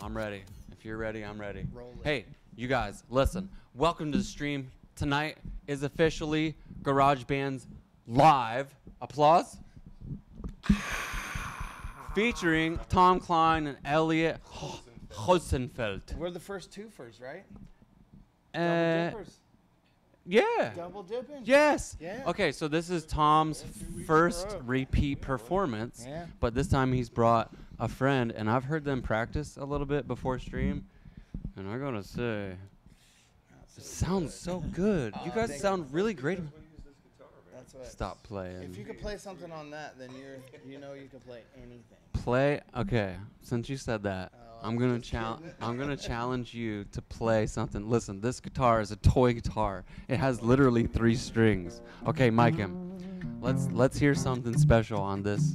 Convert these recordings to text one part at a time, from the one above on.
I'm ready. If you're ready, I'm ready. Hey, you guys, listen. Welcome to the stream. Tonight is officially GarageBand's live applause featuring Tom Cline and Eliot Hosenfeld. We're the first twofers, right? Uh, Double dippers. yeah. Double dipping. Yes. Yeah. Okay, so this is Tom's first repeat performance, Yeah. but this time he's brought a friend, and I've heard them practice a little bit before stream, and I'm gonna say, it sounds so good. You Oh, guys sound really great. That's what. Stop playing. If you could play something on that, then you're you know you can play anything. Play. Okay, since you said that, Oh, I'm I'm gonna just challenge. I'm gonna challenge you to play something. Listen, this guitar is a toy guitar. It has literally three strings. Okay, Mike him. Let's let's hear something special on this.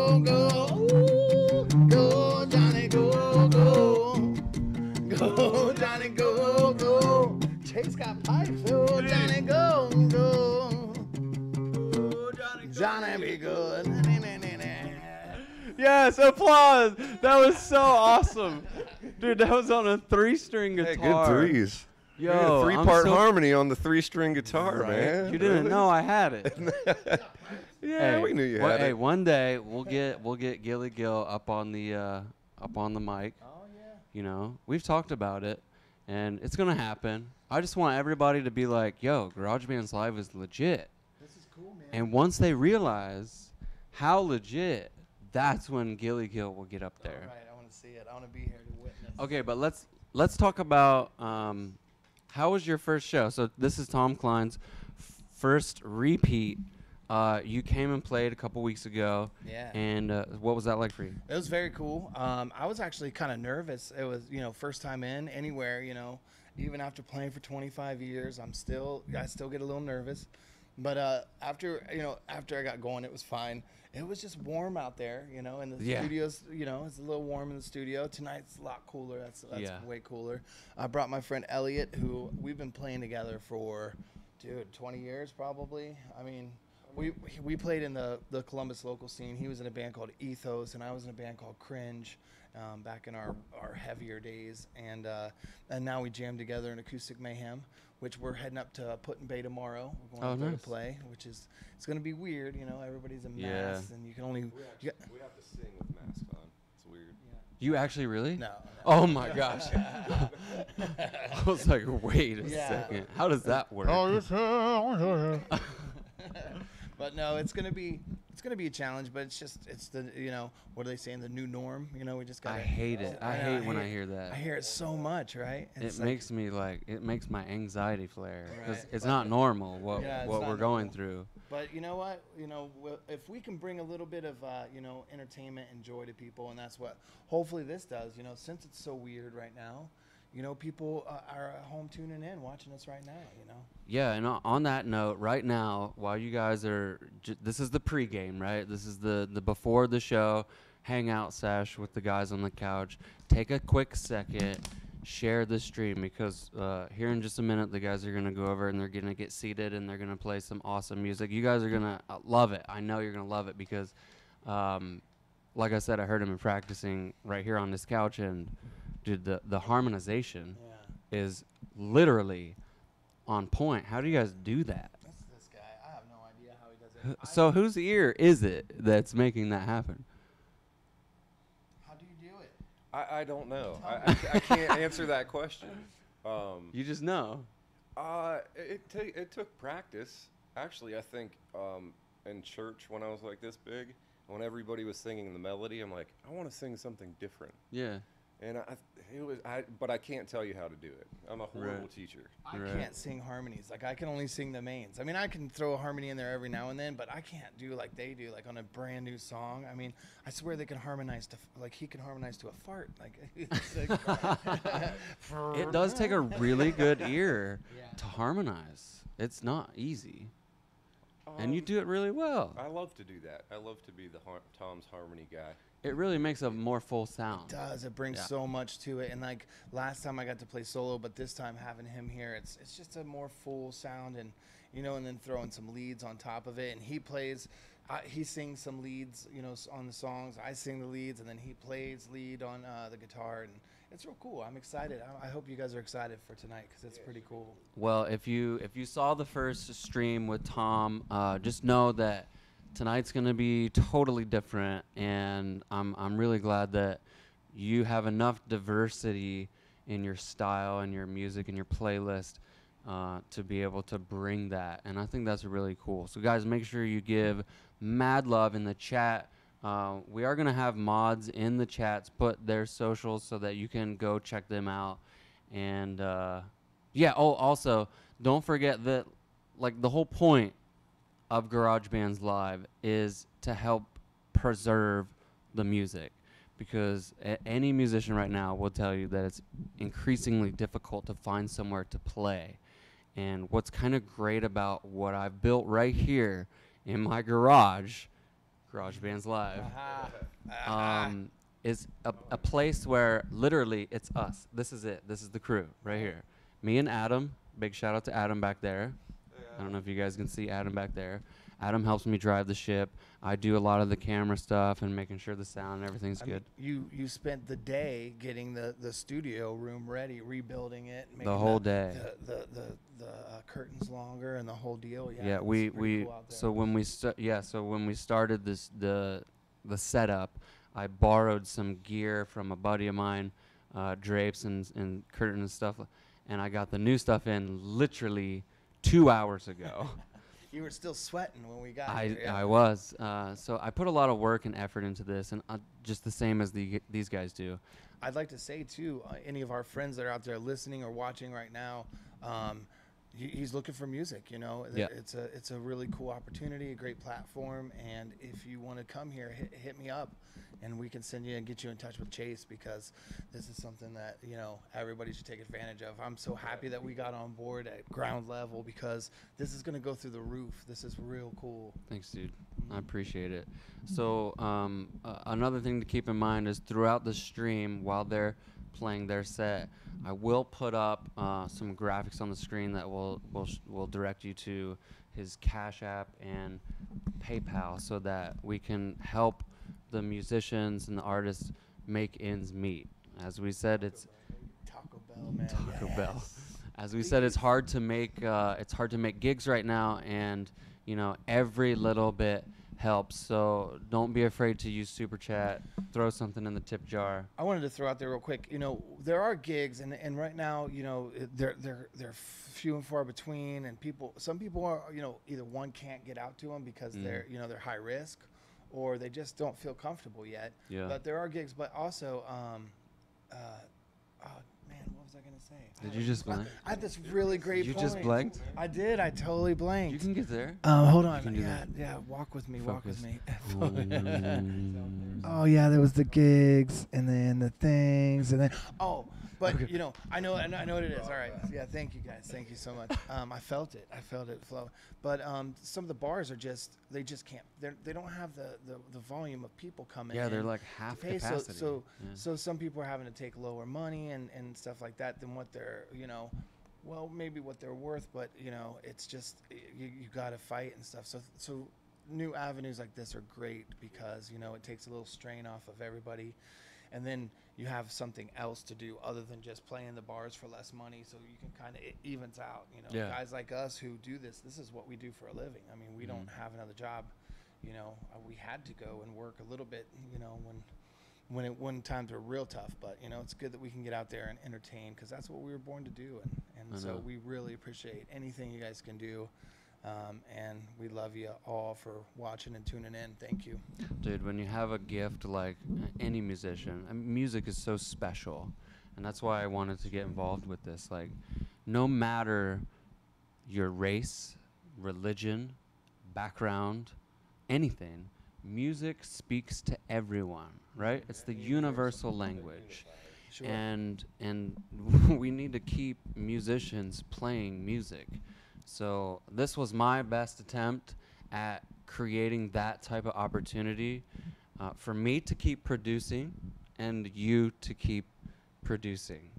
Yes, applause. That was so awesome, dude. That was on a three-string guitar. Hey, guitar. good threes. Yo, You had a I'm three-part so- harmony on the three-string guitar, man. You didn't Really? know I had it. yeah, hey, we knew you one- had hey, it. one day we'll get we'll get Gilly Gill up on the uh, up on the mic. Oh, yeah. You know, we've talked about it, and it's gonna happen. I just want everybody to be like, "Yo, GarageBand's live is legit." This is cool, man. And once they realize how legit, that's when Gilly Gill will get up there. right, I want to see it. I want to be here to witness. Okay, but let's let's talk about um, how was your first show? So this is Tom Cline's f- first repeat. Uh, you came and played a couple weeks ago, Yeah. and uh, what was that like for you? It was very cool. Um, I was actually kind of nervous. It was, you know, first time in anywhere. You know, even after playing for 25 years, I'm still, I still get a little nervous. But uh, after, you know, after I got going, it was fine. It was just warm out there, you know, and the Yeah. studios, you know, it's a little warm in the studio. Tonight's a lot cooler. That's that's Yeah. way cooler. I brought my friend Eliot, who we've been playing together for, dude, 20 years probably. I mean, we we played in the the Columbus local scene. He was in a band called Ethos, and I was in a band called Cringe, um, back in our our heavier days. And uh, and now we jam together in Acoustic Mayhem, which we're heading up to Put in Bay tomorrow. We're going Oh, up there nice. to play, which is it's gonna be weird. You know, everybody's a Yeah. mess, and you can only. We, You actually, got, we have to sing with masks on. It's weird. You actually really? no. no. Oh my gosh! I was like, wait a Yeah. second. How does that work? but no, it's gonna be it's gonna be a challenge. But it's just it's the you know what are they saying the new norm? You know we just got. I hate it. I know, hate when I hear that. I hear it so much, right? it like- makes me like it makes my anxiety flare because Right. it's not normal what Yeah, what we're going normal. through. But you know what? You know, w- if we can bring a little bit of uh, you know entertainment and joy to people, and that's what hopefully this does. You know, since it's so weird right now, you know, people uh, are at home tuning in, watching us right now. You know. Yeah, and on that note, right now, while you guys are, j- this is the pregame, right? This is the the before the show hangout sesh with the guys on the couch. Take a quick second, share the stream because uh, here in just a minute, the guys are gonna go over and they're gonna get seated and they're gonna play some awesome music. You guys are gonna uh, love it. I know you're gonna love it because, um, like I said, I heard him practicing right here on this couch, and dude, the the harmonization Yeah. is literally on point. How do you guys do that? That's this guy. I have no idea how he does it. I- So whose ear is it that's making that happen? how do you do it? I, I don't know. I, I, I can't answer that question. Um, You just know. uh, it, ta- it took practice. Actually, I think um, in church when I was like this big, when everybody was singing the melody, I'm like, I want to sing something different. Yeah. And I, it was, I, but I can't tell you how to do it. I'm a horrible Right. teacher. I Right. can't sing harmonies. Like I can only sing the mains. I mean, I can throw a harmony in there every now and then, but I can't do like they do, like on a brand new song. I mean, I swear they can harmonize to, like he can harmonize to a fart. Like, like It does take a really good ear. Yeah. to harmonize. It's not easy, and you Um, do it really well. I love to do that. I love to be the har- Tom's harmony guy. It really makes a more full sound. It does. It brings Yeah. so much to it. And like last time I got to play solo, but this time having him here, it's it's just a more full sound and you know, and then throwing some leads on top of it. And he plays, uh, he sings some leads, you know, on the songs. I sing the leads, and then he plays lead on uh, the guitar, and it's real cool. I'm excited. I, I hope you guys are excited for tonight because it's pretty cool. Well, if you if you saw the first stream with Tom, uh, just know that tonight's gonna be totally different, and I'm I'm really glad that you have enough diversity in your style and your music and your playlist uh, to be able to bring that, and I think that's really cool. So guys, make sure you give mad love in the chat. Uh, we are gonna have mods in the chats, put their socials so that you can go check them out, and. Uh, yeah. Oh, also, don't forget that, like, the whole point of GarageBands Live is to help preserve the music, because a- any musician right now will tell you that it's increasingly difficult to find somewhere to play. And what's kind of great about what I've built right here in my garage, GarageBands Live, um, is a, a place where literally it's us. This is it. This is the crew right here. Me and Adam. Big shout out to Adam back there. I don't know if you guys can see Adam back there. Adam helps me drive the ship. I do a lot of the camera stuff and making sure the sound and everything's I mean, good. you you spent the day getting the, the studio room ready, rebuilding it, making whole day. the the the, the uh, curtains longer and the whole deal. Yeah, Yeah, we we cool so when we sta- yeah so when we started this the the setup, I borrowed some gear from a buddy of mine, uh, drapes and and curtains and stuff, and I got the new stuff in literally two hours ago. you were still sweating when we got I, here. yeah. I was. Uh, so I put a lot of work and effort into this, and uh, just the same as the, these guys do. I'd like to say too, uh, any of our friends that are out there listening or watching right now, um, he's looking for music. You know, Yeah. it's a it's a really cool opportunity, a great platform, and if you want to come here, hit, hit me up, and we can send you and get you in touch with Chase because this is something that you know everybody should take advantage of. I'm so happy that we got on board at ground level because this is going to go through the roof. This is real cool. Thanks, dude. I appreciate it. So um, uh, another thing to keep in mind is throughout the stream, while they're playing their set, I will put up uh, some graphics on the screen that will will sh- will direct you to his Cash App and PayPal, so that we can help the musicians and the artists make ends meet. As we said, it's Taco Bell, man. Taco Bell. As we said, it's hard to make uh, it's hard to make gigs right now, and you know every little bit helps. So don't be afraid to use super chat. Throw something in the tip jar. I wanted to throw out there real quick. You know, there are gigs, and, and right now, you know, they're they're they're few and far between, and people. Some people are, you know, either one can't get out to them because Mm. they're you know they're high risk, or they just don't feel comfortable yet. Yeah. But there are gigs, but also, um, uh, oh man, what was I gonna say? Did you just I- blank? I, had this really great. You just point. blanked. I did. I totally blanked. You can get there. Um, hold on. can do Yeah, that. yeah. Walk with me. Walk with me. Oh yeah, there was the gigs and then the things and then oh, but Okay. you know, I know, I know, I know what it is. All right, yeah, thank you guys, thank you so much. Um, I felt it, I felt it flow. But um, some of the bars are just they just can't. They they don't have the, the the volume of people coming. yeah, they're like half pay. So so Yeah. so some people are having to take lower money and and stuff like that than what they're you know. Well, maybe what they're worth, but you know, it's just you, you got to fight and stuff. So, so new avenues like this are great because you know it takes a little strain off of everybody, and then you have something else to do other than just playing the bars for less money. So you can kind of it evens out. You know, Yeah. guys like us who do this, this is what we do for a living. I mean, we don't Mhm. have another job. You know, uh, we had to go and work a little bit. You know, when when it when times were real tough. But you know, it's good that we can get out there and entertain because that's what we were born to do, and and so we really appreciate anything you guys can do. Um, and we love you all for watching and tuning in. Thank you. Dude, when you have a gift like any musician, I mean, music is so special, and that's why I wanted to get involved with this. Like, no matter your race, religion, background, anything, music speaks to everyone, right? It's the universal language. Sure. and and we need to keep musicians playing music. So this was my best attempt at creating that type of opportunity uh, for me to keep producing and you to keep producing.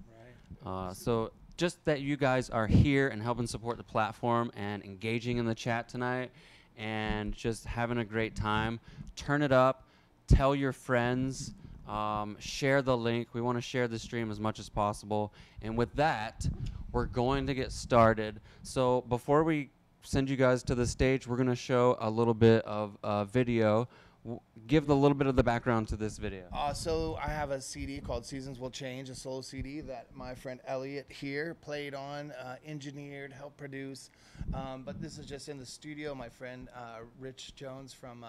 Right. Uh, so just that you guys are here and helping support the platform and engaging in the chat tonight and just having a great time. Turn it up. Tell your friends. Um, share the link. We want to share the stream as much as possible. And with that, we're going to get started. So before we send you guys to the stage, we're going to show a little bit of uh, video. W- give a little bit of the background to this video. Uh, so I have a CD called Seasons Will Change, a solo CD that my friend Eliot here played on, uh, engineered, helped produce. Um, but this is just in the studio. My friend uh, Rich Jones from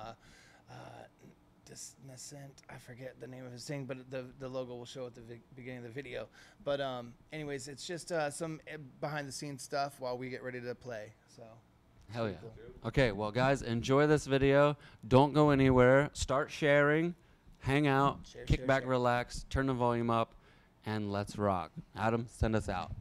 Nascent, I forget the name of his thing, but the the logo will show at the vi- beginning of the video. But um, anyways, it's just uh, some uh, behind the scenes stuff while we get ready to play. So Hell yeah. Cool. Okay, well, guys, enjoy this video. Don't go anywhere. Start sharing, hang out, Share, kick share, back, share. relax, turn the volume up, and let's rock. Adam, send us out.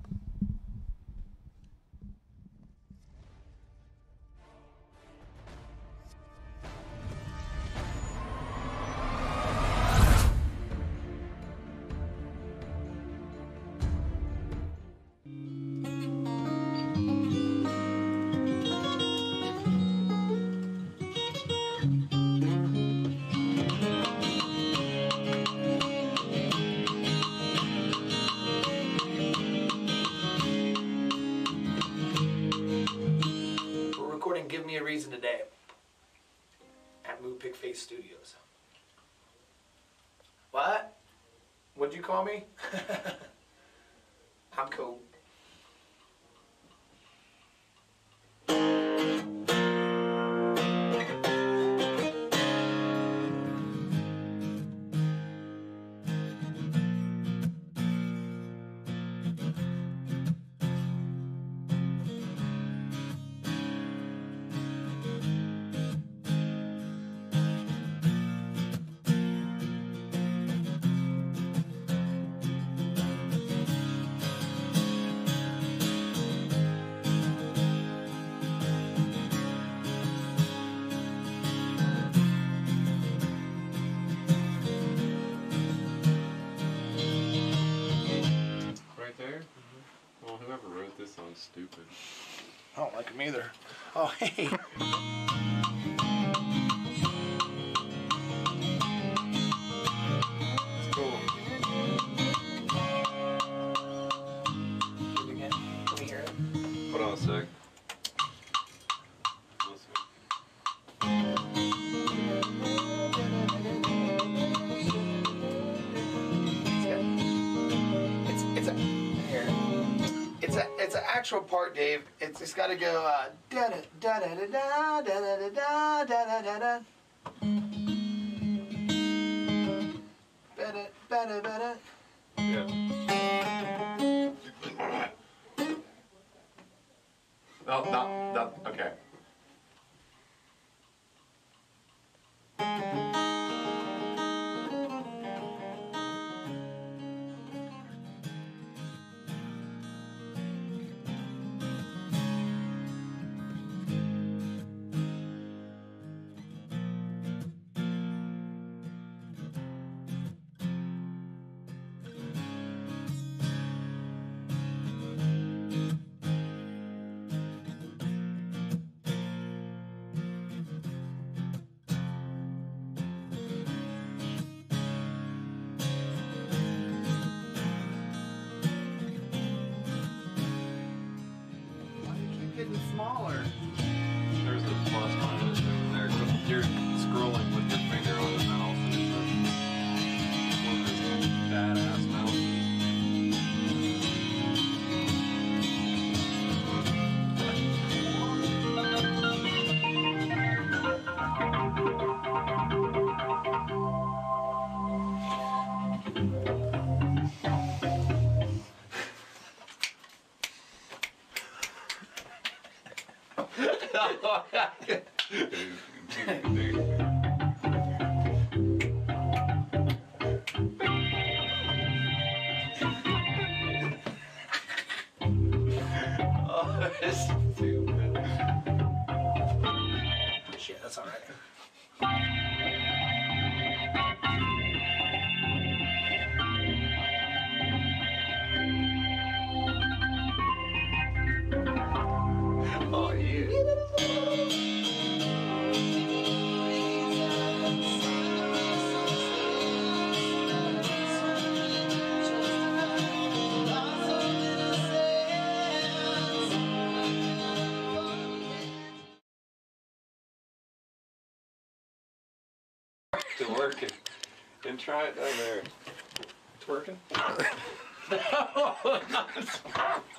Studios. What? What'd you call me? actual part, Dave. It's it's got to go uh, da da da da da da da da da da da da Yeah. working. And try it down there. It's working? no,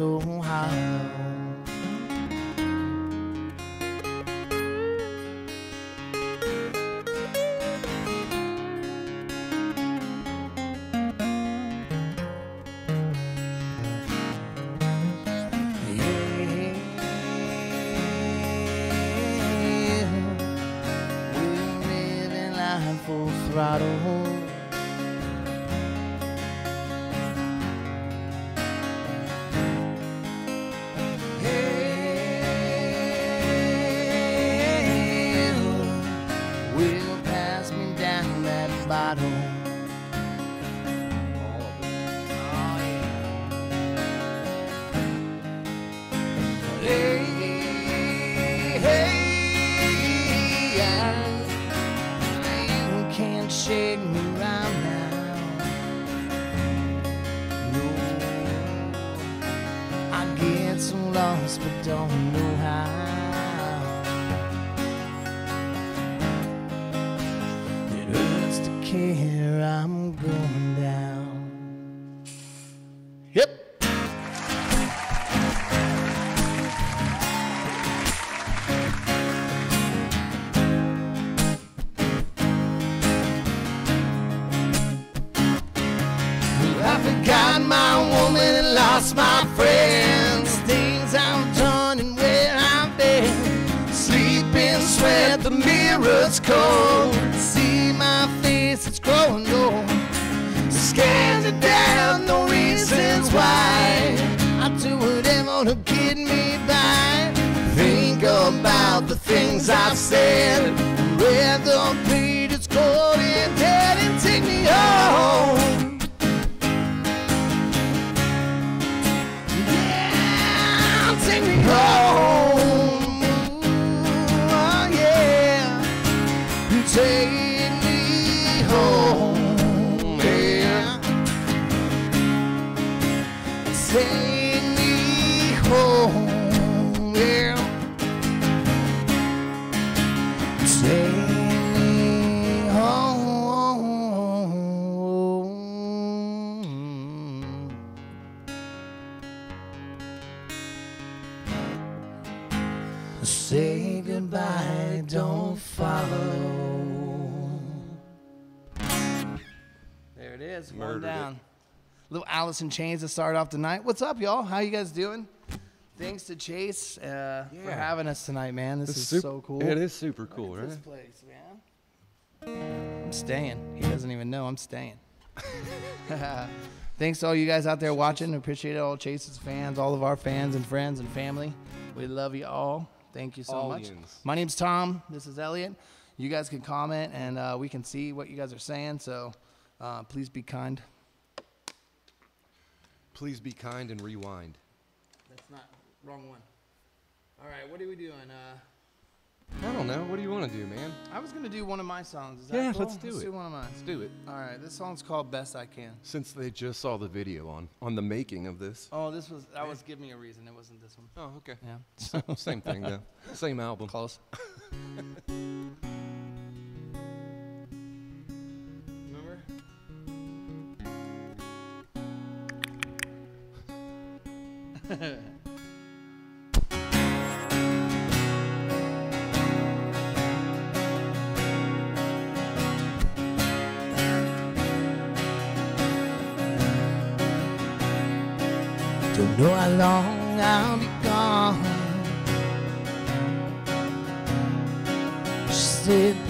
somehow. Yeah, we're living life full throttle. It is, one Murdered it. down. Little Alice in Chains to start off the night. What's up, y'all? How you guys doing? Thanks to Chase uh, for having us tonight, man. This It's is sup- so cool. It is super cool, right? This place, man. I'm staying. He doesn't even know I'm staying. Thanks to all you guys out there watching. Appreciate it. All Chase's fans, all of our fans and friends and family. We love you all. Thank you so much. Allians. My name's Tom. This is Eliot. You guys can comment and uh, we can see what you guys are saying. So uh, please be kind. Please be kind and rewind. That's not wrong one. All right, what are we doing? Uh, I don't know. What do you want to do, man? I was gonna do one of my songs. Is that Yeah, cool? let's do let's it. do one of mine. Let's do it. All right, this song's called "Best I Can." Since they just saw the video on on the making of this. Oh, this was that was "Give Me a Reason." It wasn't this one. Oh, okay. Yeah. Same thing though. Same album. Close. Don't know how long I'll be gone. She said,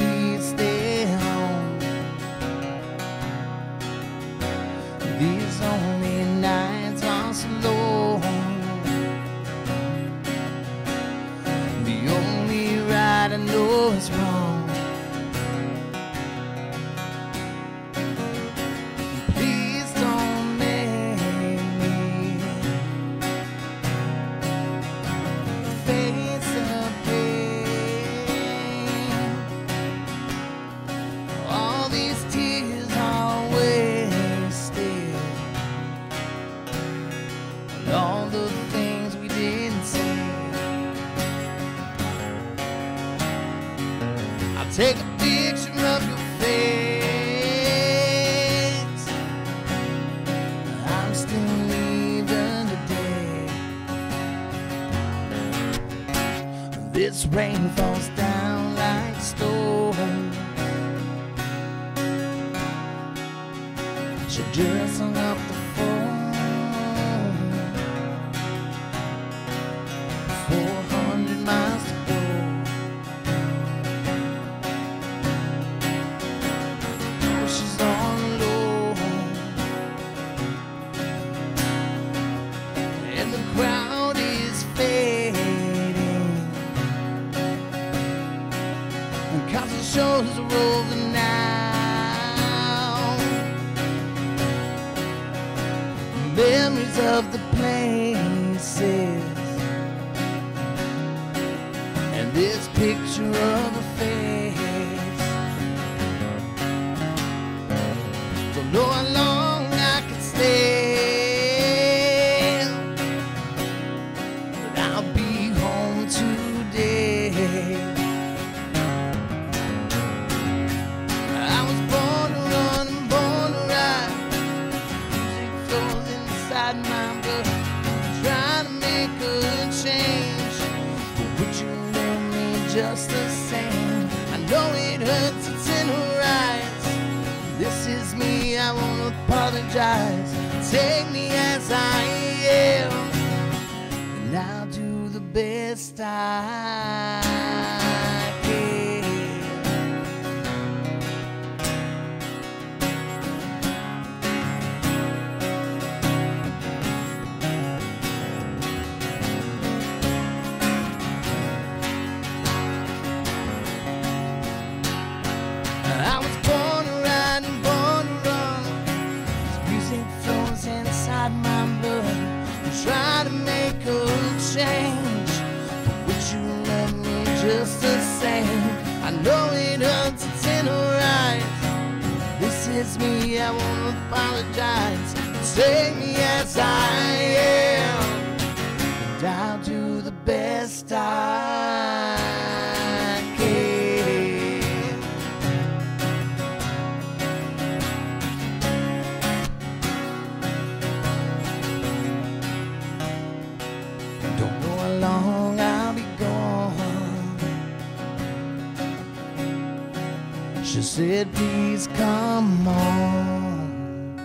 She said, please come on.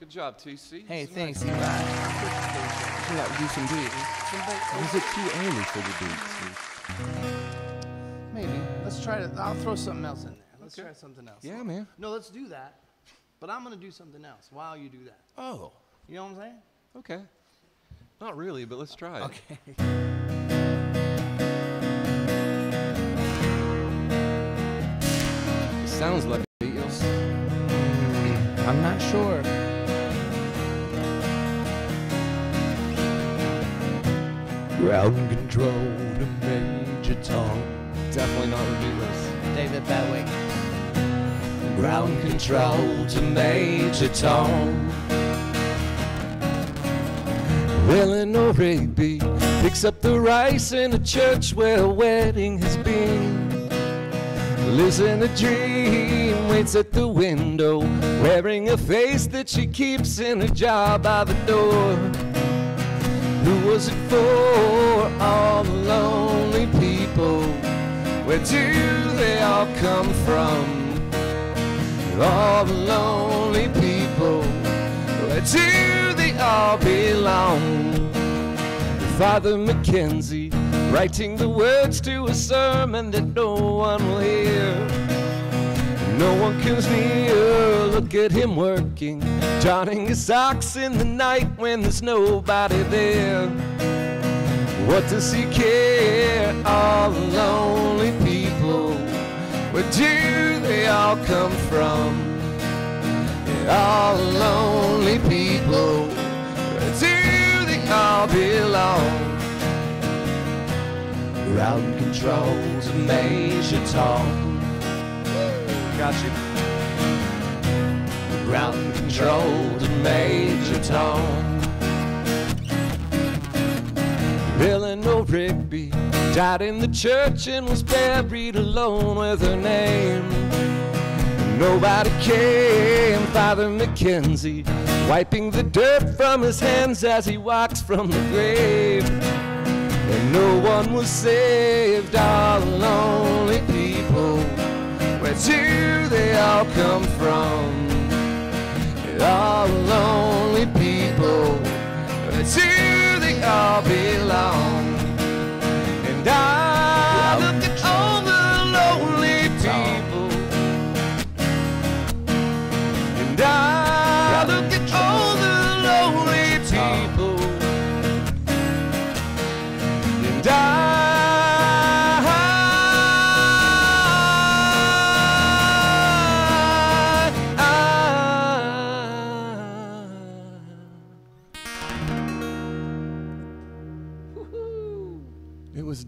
Good job, TC. Hey, This is thanks, nice. Eli. Yeah, do some beats. Is it too early for the beats? Maybe. Let's try to. I'll throw something else in there. Let's try something else. Yeah, man. No, let's do that. But I'm gonna do something else while you do that. Oh, You know what I'm saying? okay. Not really, but let's try it. Okay. sounds like Beatles. Mm, I'm not sure. Ground control to Major Tom. Definitely not the Beatles. David Bowie. Ground control to Major Tom. Well, Eleanor Rigby picks up the rice in a church where a wedding has been. In a dream, waits at the window, wearing a face that she keeps in a jar by the door. Who was it for? All the lonely people. Where do they all come from? All the lonely people. Where do they all belong? Father Mackenzie writing the words to a sermon that no one will hear. No one comes near. Look at him working, darning his socks in the night when there's nobody there. What does he care? All the lonely people. Where do they all come from? All the lonely people. Where do they all belong? Ground control to Major Tom. Got you. Ground control to Major Tom. Eleanor Rigby died in the church and was buried alone with her name. Nobody came, Father Mackenzie, wiping the dirt from his hands as he walks from the grave. And no one was saved, all lonely people. Where do they all come from? All lonely people. Where do they all belong? And I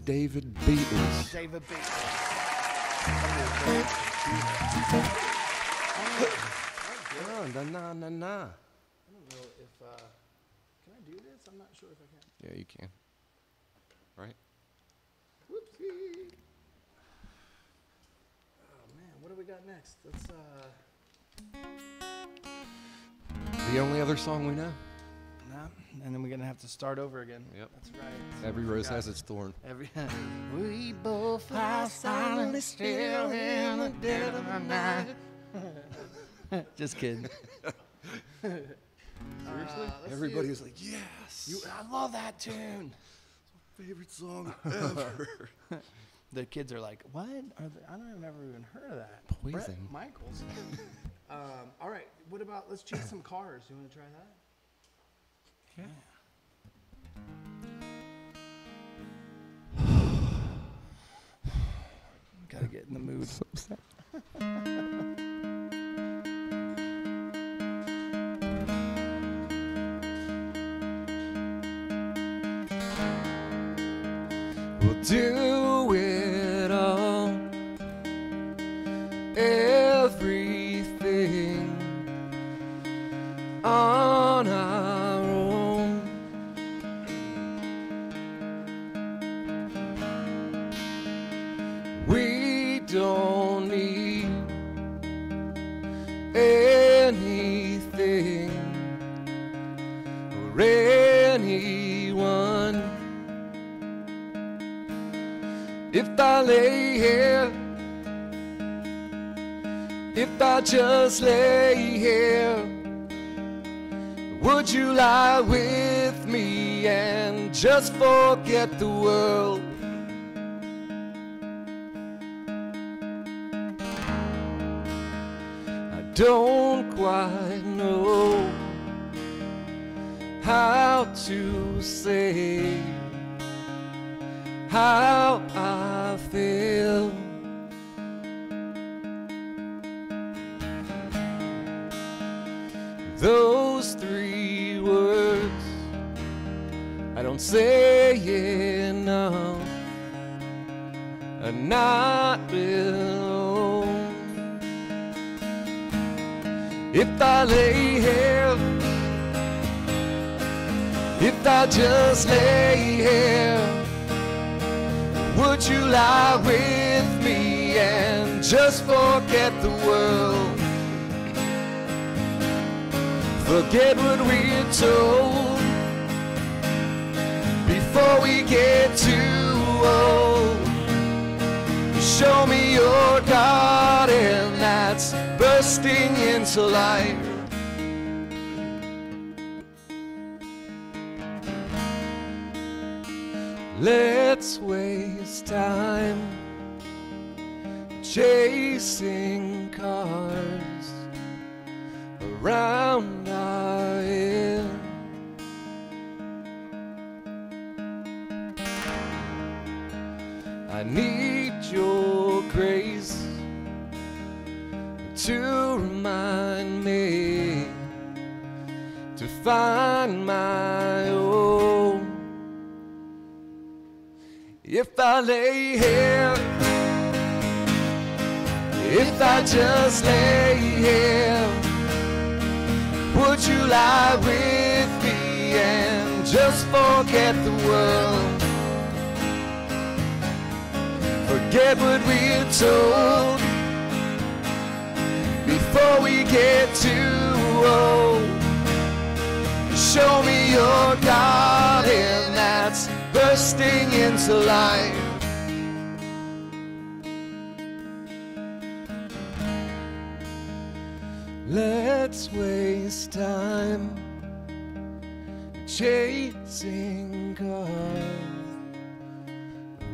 David Beatles. David Bates. Oh, na na na na. I don't know if uh, can I do this? I'm not sure if I can. Yeah, you can. Right? Whoopsie. Oh man, what do we got next? Let's uh. The only other song we know. No, and then we're gonna have to start over again. Yep. That's right. Every rose has its thorn. Every. We both lie silently still in the dead of the night. Just kidding. Seriously? let's Everybody was like, yes. You, I love that tune. it's my favorite song ever. The kids are like, "What? Are they, I don't have never even heard of that." Bret Poison. Michaels. um, all right. What about let's chase some cars? You want to try that? Gotta get in the mood. We'll don't quite know how to say how chasing cars around our head. I need your grace to remind me to find my own. If I lay here, I just lay here, would you lie with me and just forget the world? Forget what we're told before we get too old. Show me your God, garden that's bursting into life. Let's waste time chasing cars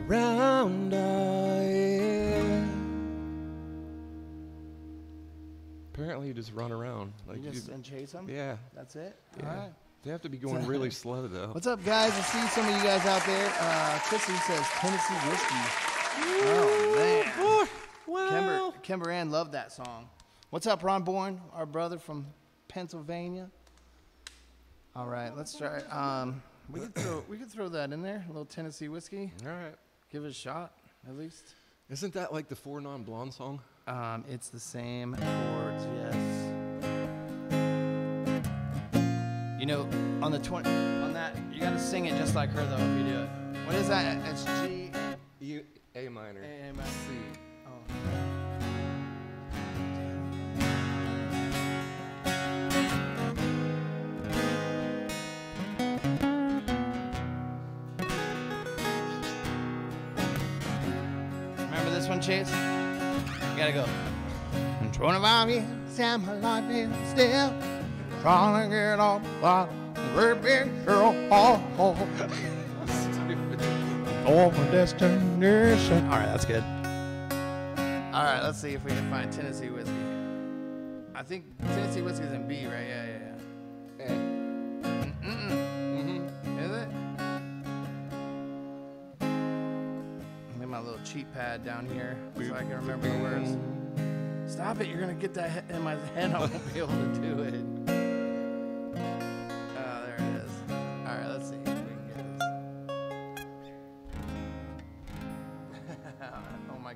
around our head. Apparently, you just run around like You just and chase them. yeah. That's it. Yeah. All right. They have to be going really slow though. What's up, guys? I see some of you guys out there. Uh, Chrissy says Tennessee whiskey. Oh man. Kimber, Kimber Ann loved that song. What's up, Ron Bourne, our brother from Pennsylvania? All right, let's try. Um, we could throw we could throw that in there. A little Tennessee whiskey. All right. Give it a shot, at least. Isn't that like the Four Non Blonde song? Um, it's the same chords, yes. You know, on the twenty, on that, you gotta sing it just like her though. If you do it, what is that? It's G E A minor. A M S C. Chase? You gotta go. 25 years and my life is still trying to get off that great big girl. Oh, oh. Oh, my destination. All right, that's good. All right, let's see if we can find Tennessee whiskey. I think Tennessee whiskey is in B, right? Yeah, yeah, yeah. Little cheat pad down here so I can remember the words. Stop it! You're gonna get that in my head. I won't be able to do it. Oh, there it is. All right, let's see oh if we can get this.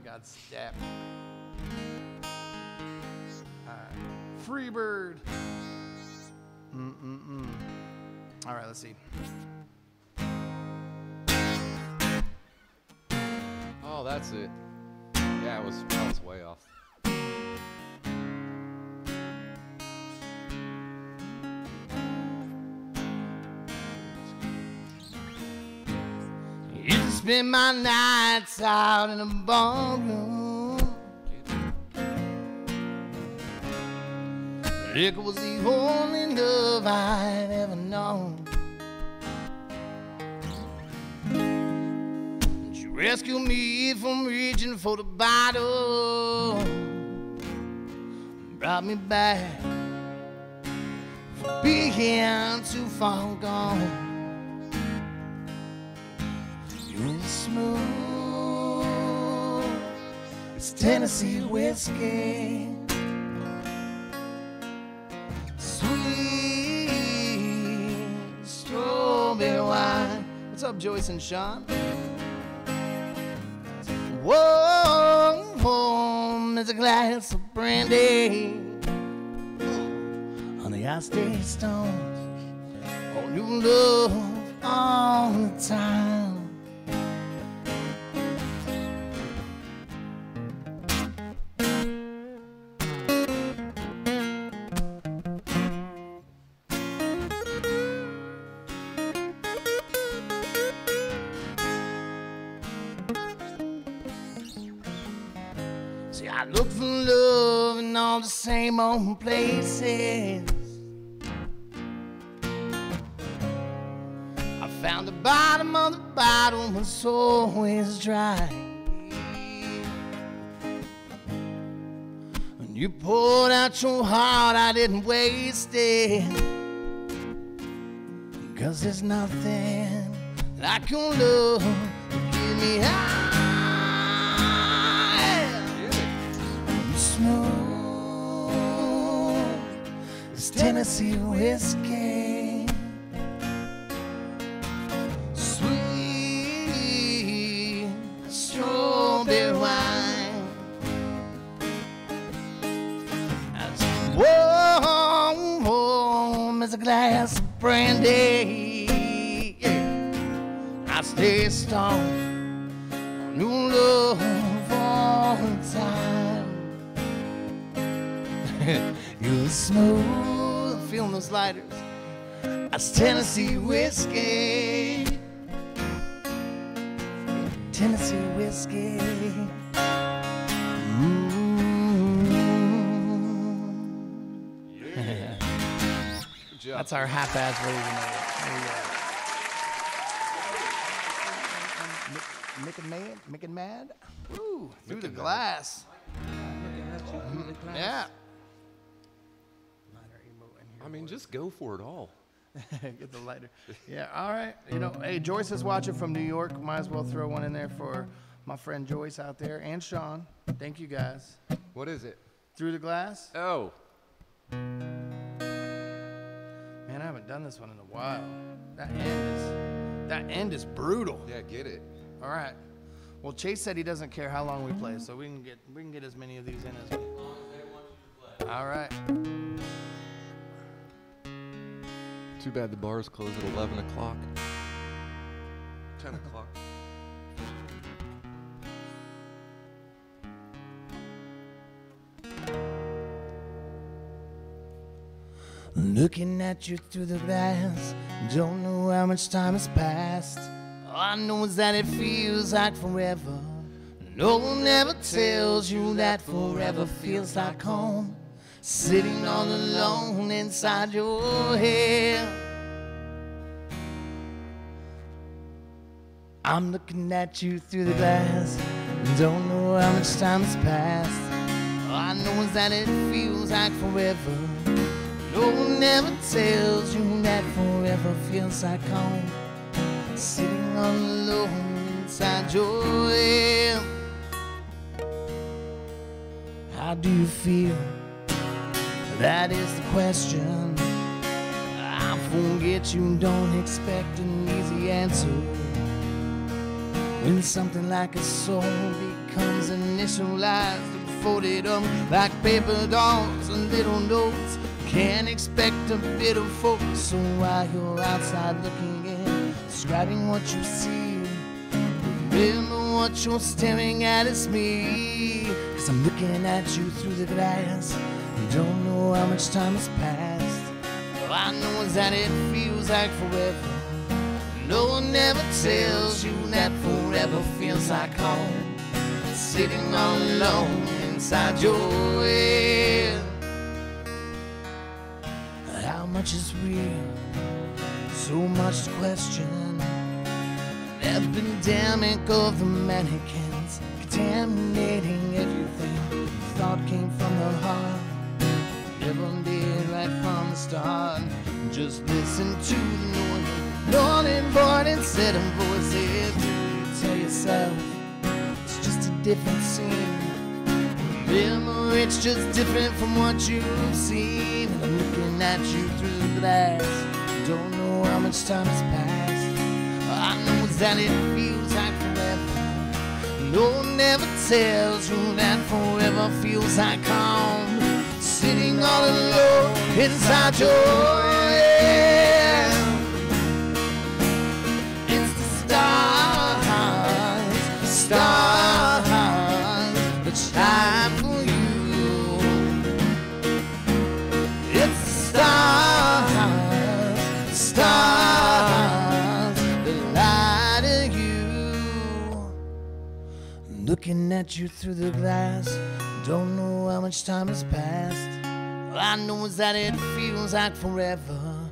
That's Dap. Alright. Freebird. Mm-mm-mm. All right, let's see. Oh, that's it. Yeah, it was. I was way off. Used to spend my nights out in a ballroom. Liquor was the only love I'd ever known. She rescued me from reaching for the bottle. Brought me back from being too far gone. You were smooth as Tennessee whiskey. Sweet strawberry wine. What's up, Joyce and Sean? Whoa, whoa, there's a glass of brandy. Honey, I stay stoned oh, on your love all the time. Same old places. I found the bottom of the bottle was always dry. And you poured out your heart, I didn't waste it. Cause there's nothing like your love get me high. Tennessee whiskey. Sweet strawberry wine. As warm, warm as a glass of brandy. Yeah. I stay strong on your love all the time. You're smooth, those lighters. That's Tennessee whiskey. Tennessee whiskey. Mm. Good job. That's our half-ass version of it. There you go. Making mad, making mad. Woo, through the glass. Yeah. I mean, just go for it all. Get the lighter. Yeah, all right. You know, hey, Joyce is watching from New York. Might as well throw one in there for my friend Joyce out there and Sean. Thank you guys. What is it? Through the glass. Oh, Man, I haven't done this one in a while. That end is that end is brutal. yeah, get it. All right. Well, Chase said he doesn't care how long we play, so we can get we can get as many of these in as we. want All right. Too bad the bars close at 11 o'clock. 10 o'clock. Looking at you through the glass, don't know how much time has passed. All I know is that it feels like forever. No one ever tells you that forever feels like home. Sitting all alone inside your head. I'm looking at you through the glass, don't know how much time has passed. All I know is that it feels like forever. No one ever tells you that forever feels like home. Sitting all alone inside your head. How do you feel? That is the question. I forget you don't expect an easy answer. When something like a soul becomes initialized and folded up like paper dolls and little notes. Can't expect a bit of focus, so while you're outside looking in, describing what you see, remember what you're staring at is me. Cause I'm looking at you through the glass, don't know how much time has passed. All I know is that it feels like forever. No one ever tells you that forever feels like home. Sitting all alone inside your head. How much is real? So much to question. Epidemic of the mannequins, contaminating everything. Thought came from the heart. Never did right from the start. Just listen to the noise. Morning void instead of voices. You tell yourself it's just a different scene. Remember, it's just different from what you've seen. I'm looking at you through the glass. Don't know how much time has passed. All I know is that it feels like forever. No one ever tells you that forever feels like home. Sitting all alone inside your head. Looking at you through the glass, don't know how much time has passed. All I know is that it feels like forever.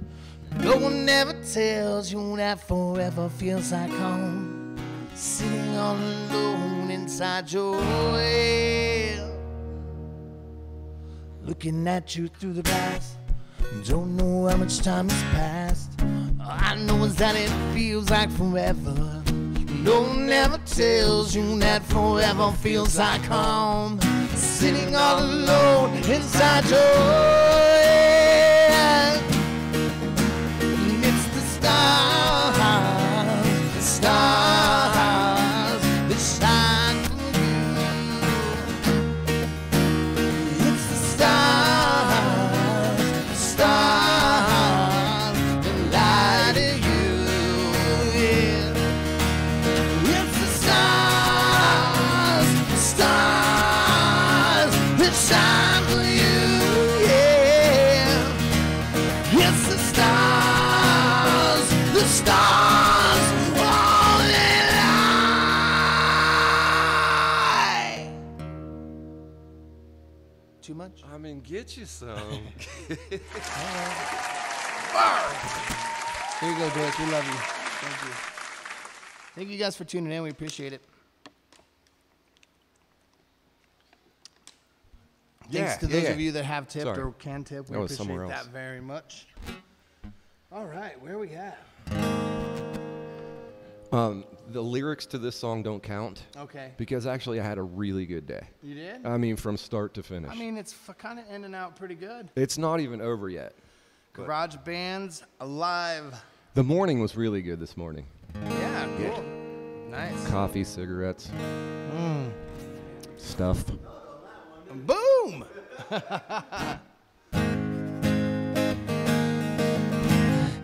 No one ever tells you that forever feels like home. Sitting all alone inside your head. Looking at you through the glass. Don't know how much time has passed. All I know is that it feels like forever. No one ever tells you that forever feels like home. Sitting all alone inside your get you some. Here you go, Joyce. We love you. Thank you. Thank you guys for tuning in. We appreciate it. Thanks to yeah, those yeah. of you that have tipped Sorry. or can tip. We That appreciate that very much. All right, where we at? um, the lyrics to this song don't count Okay. because actually I had a really good day. You did? I mean, from start to finish. I mean, it's kind of ending out pretty good. it's not even over yet. Garage bands alive. The morning was really good this morning. Yeah, cool. Nice. Coffee, cigarettes, mm. stuff. Boom!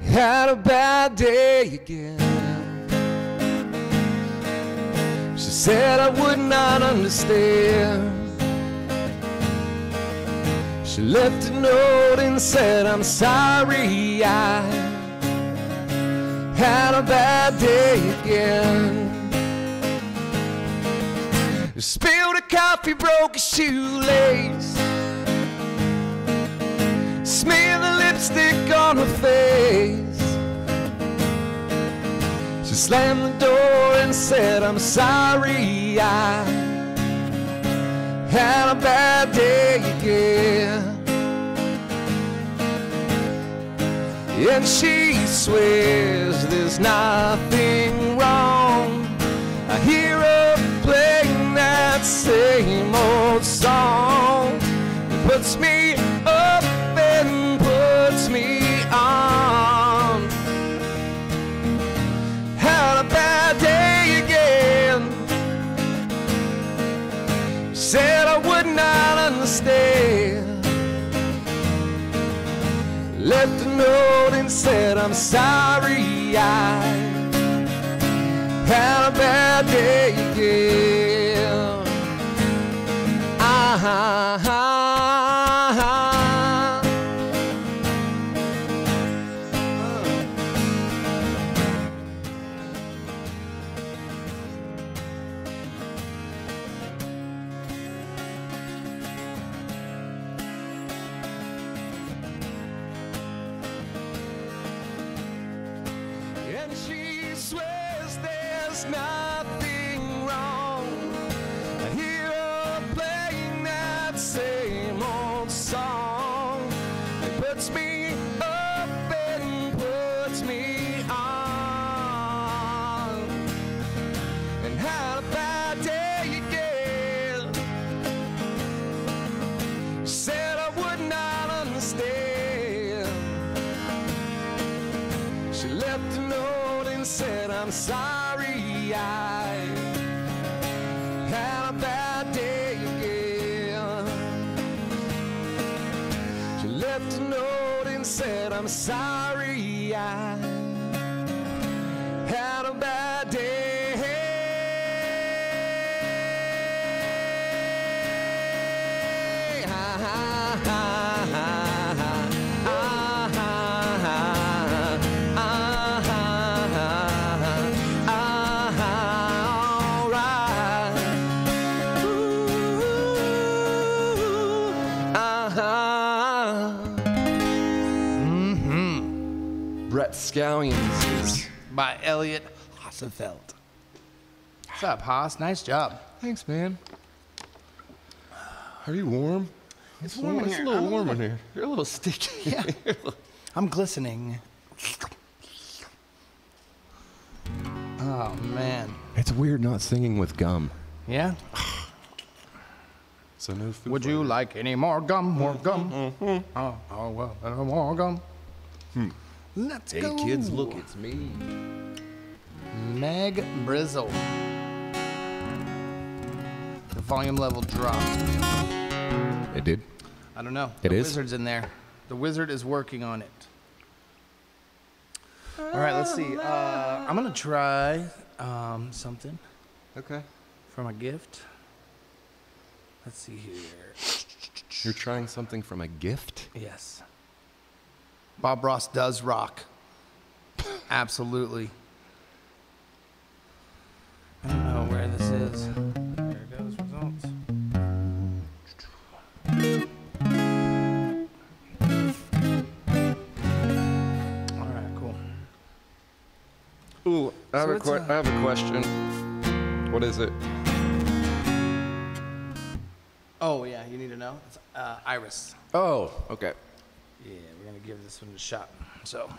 Had a bad day again. She said I would not understand. She left a note and said, I'm sorry I had a bad day again. Spilled a coffee, broke a shoelace. Smeared the lipstick on her face. Slammed the door and said, I'm sorry I had a bad day again. And she swears there's nothing I'm sorry I had a bad day again. Ah, desire Scallions is. By Eliot Hosenfeld. What's up, Haas? Nice job. Thanks, man. Are you warm? It's, warm in It's here. a little I'm warm in here. You're a little sticky. Yeah. I'm glistening. Oh, man. It's weird not singing with gum. Yeah? So no food. Would you like any more gum? More gum? Mm-hmm. Oh, oh, well, more gum. Hmm. Let's Hey go. kids, look, it's me. Meg Brizzle. The volume level dropped. It did. I don't know. It the is? Wizard's in there. The wizard is working on it. All right, let's see. Uh, I'm gonna try um, something Okay. from a gift. Let's see here. You're trying something from a gift? Yes. Bob Ross does rock. Absolutely. I don't know where this is. There it goes, results. All right, cool. Ooh, I have, So a que- a- I have a question. What is it? Oh yeah, you need to know. It's uh, Iris. Oh, okay. Yeah, we're gonna give this one a shot. So.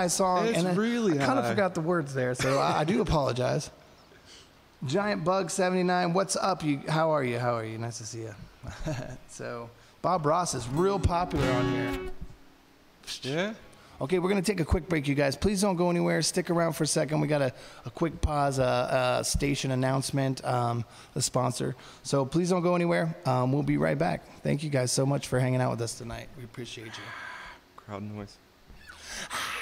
High song. It's and I- really I kind of forgot the words there, so I, I do apologize. Giant Bug 79, what's up? You, how are you? How are you? Nice to see you. so, Bob Ross is real popular on here. Yeah? Okay, we're going to take a quick break, you guys. Please don't go anywhere. Stick around for a second. We got a, a quick pause, uh, uh, station announcement, um, the sponsor. So please don't go anywhere. Um, we'll be right back. Thank you guys so much for hanging out with us tonight. We appreciate you. Crowd noise.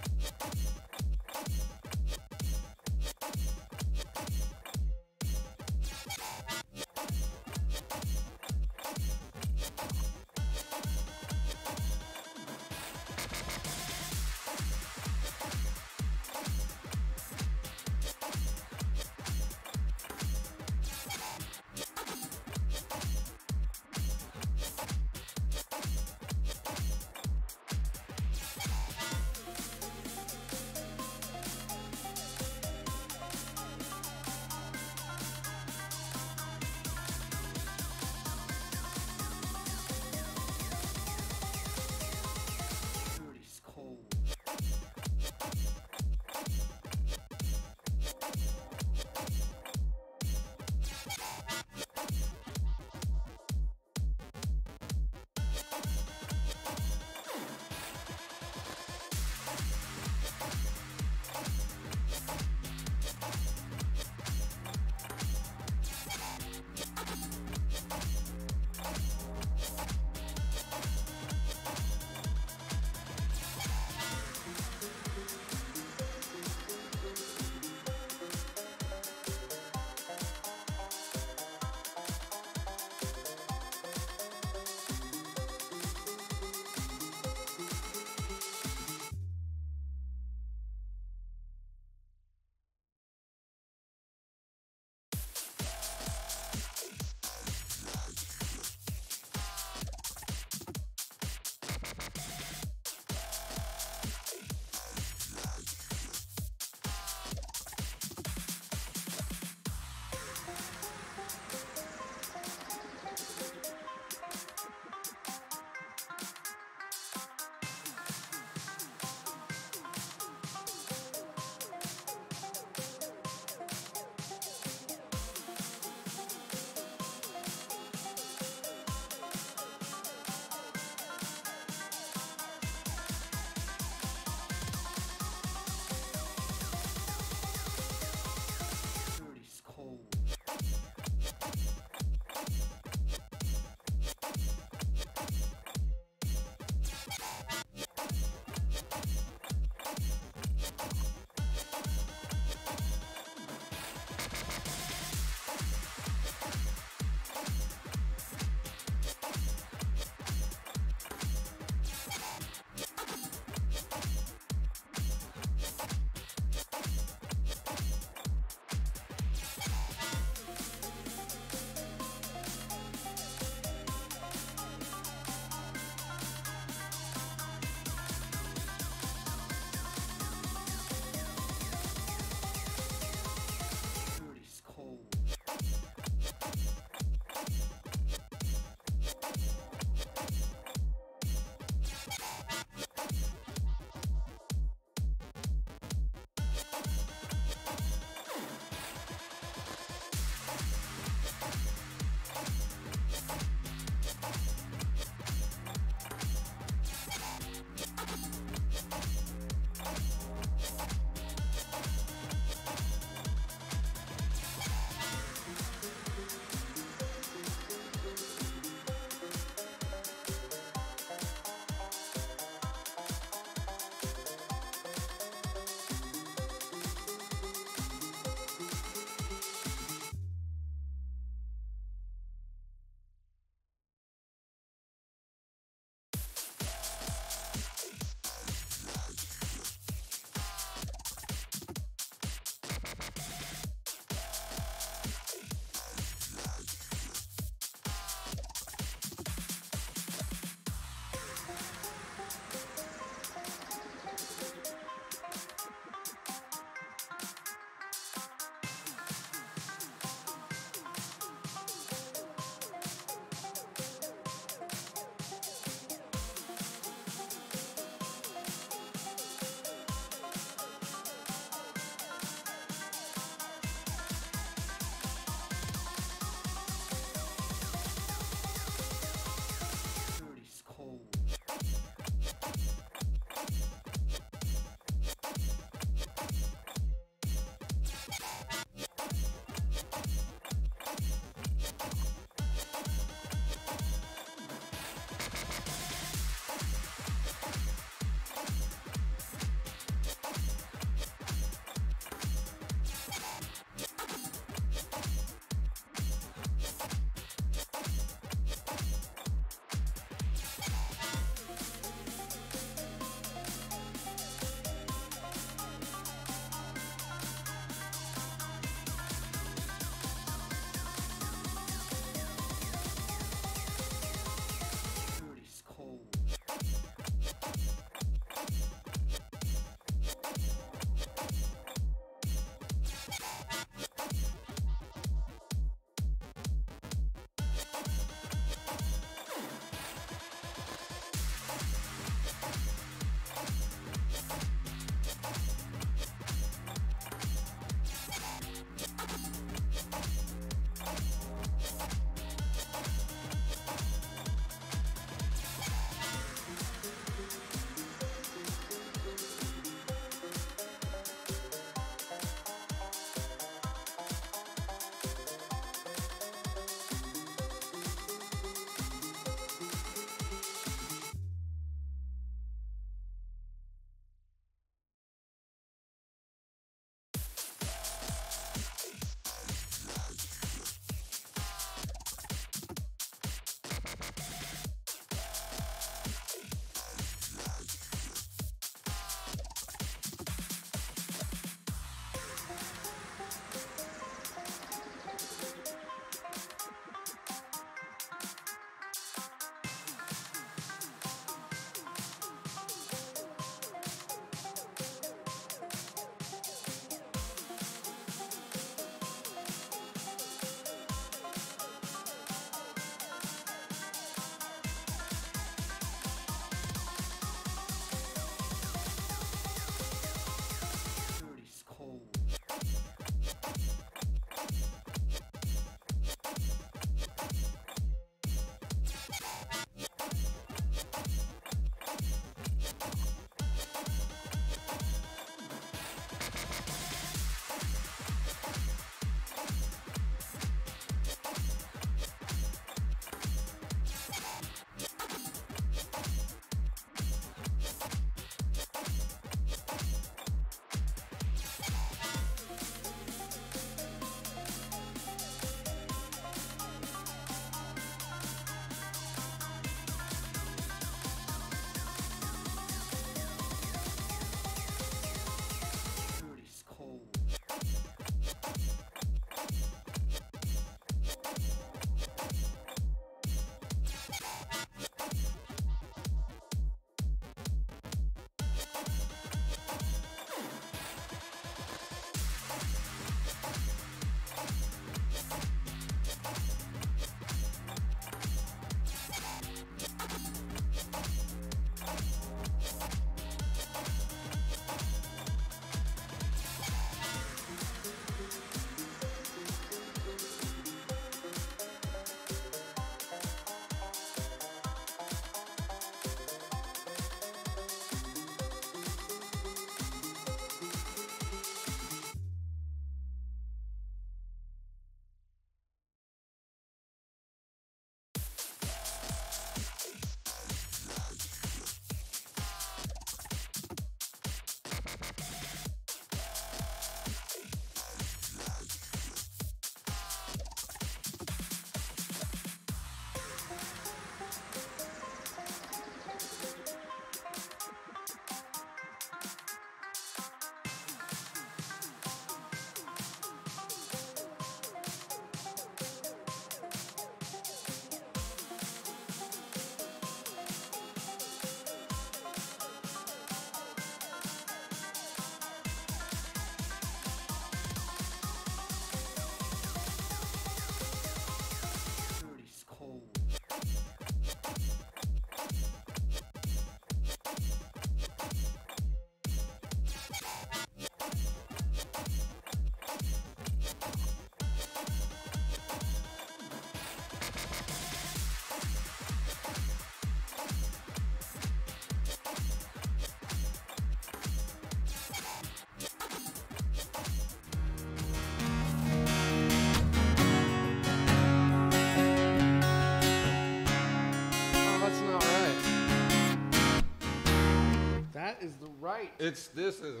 right. It's this is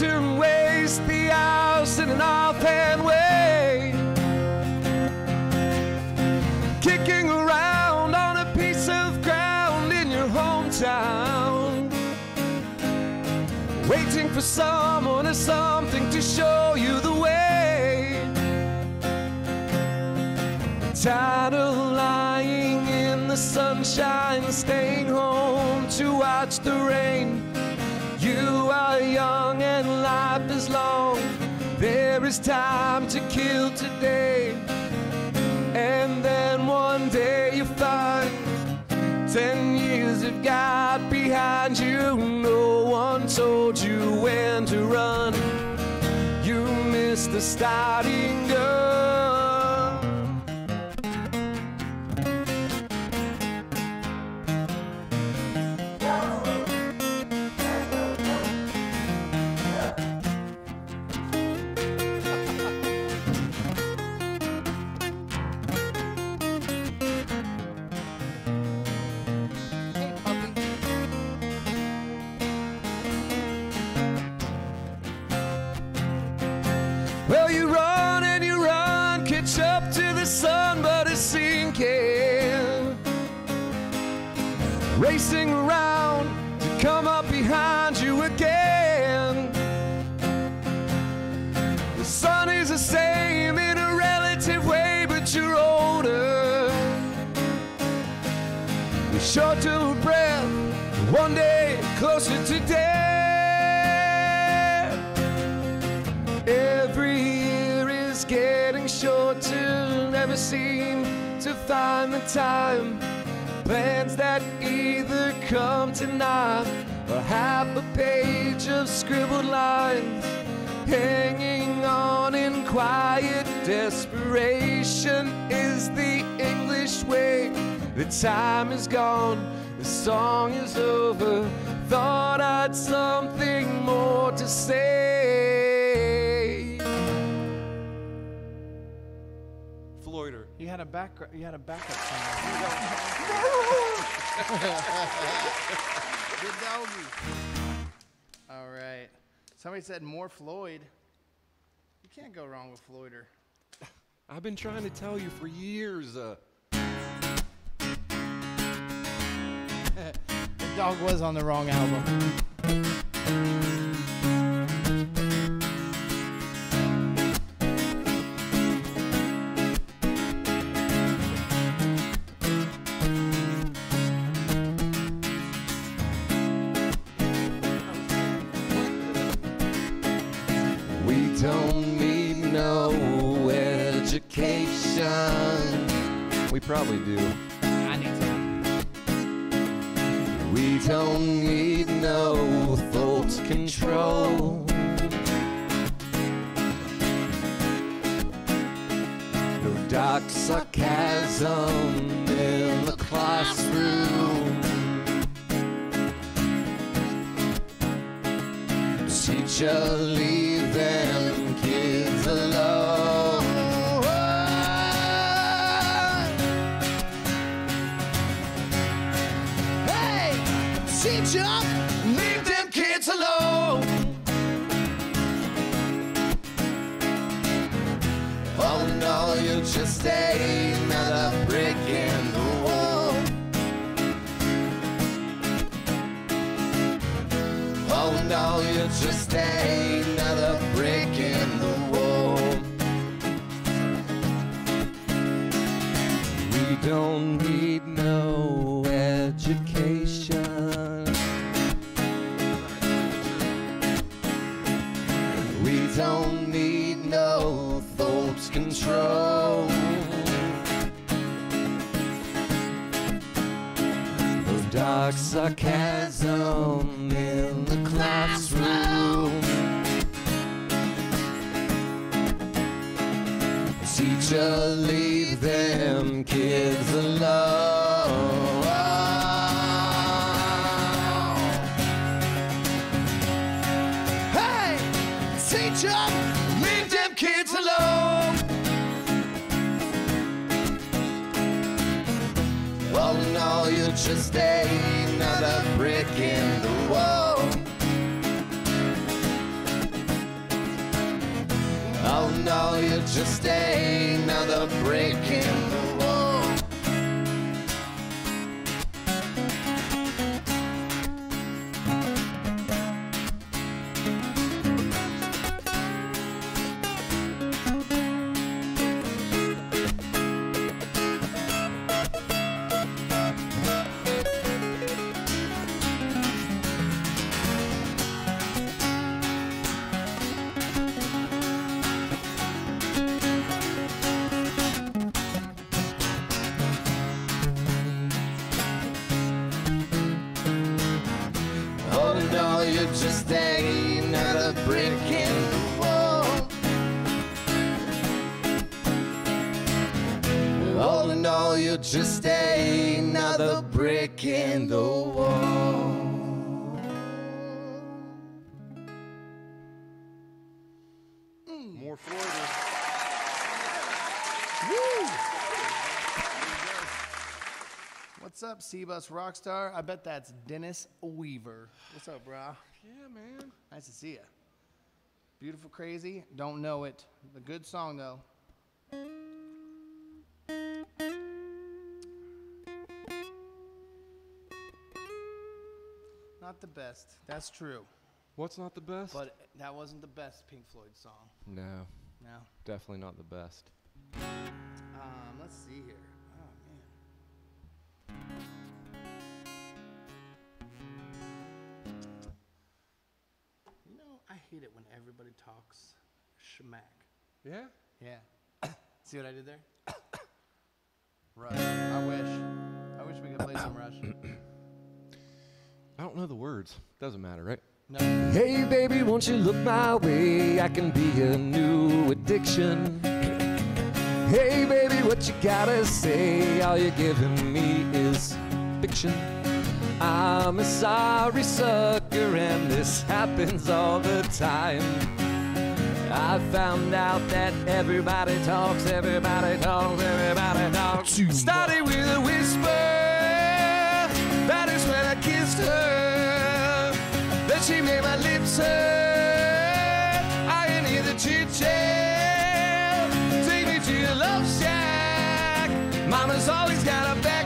And waste the hours in an offhand way. Kicking around on a piece of ground in your hometown. Waiting for someone or something to show you the way. Tired of lying in the sunshine, staying home starting gun. Closer to death. Every year is getting shorter, never seem to find the time. Plans that either come to naught or half a page of scribbled lines. Hanging on in quiet desperation is the English way. The time is gone, the song is over. Thought I'd something more to say. Floyder. You had a back. You had a backup singer. Good doggy. All right. Somebody said more Floyd. You can't go wrong with Floyder. I've been trying to tell you for years. Uh, dog was on the wrong album. we don't need no education. We probably do. No, you're just another brick in the wall. Oh no, you're just another brick in the wall. More Florida. Woo! What's up, C-Bus Rockstar? I bet that's Dennis Weaver. What's up, brah? Yeah, man. Nice to see you. Beautiful, crazy. Don't know it. A good song though. Not the best. That's true. What's not the best? But that wasn't the best Pink Floyd song. No, No. definitely not the best. Um, let's see here. Oh man. Hate it when everybody talks schmack. yeah? Yeah. See what I did there? Rush. I wish. I wish we could play some Rush. I don't know the words. Doesn't matter, right? No. Hey baby, won't you look my way? I can be a new addiction. Hey baby, what you gotta say? All you're giving me is fiction. I'm a sorry sucker, and this happens all the time. I found out that everybody talks, everybody talks, everybody talks. Started with a whisper. That is when I kissed her. Then she made my lips hurt. I ain't hear the chit chat. Take me to your love shack. Mama's always got a everybody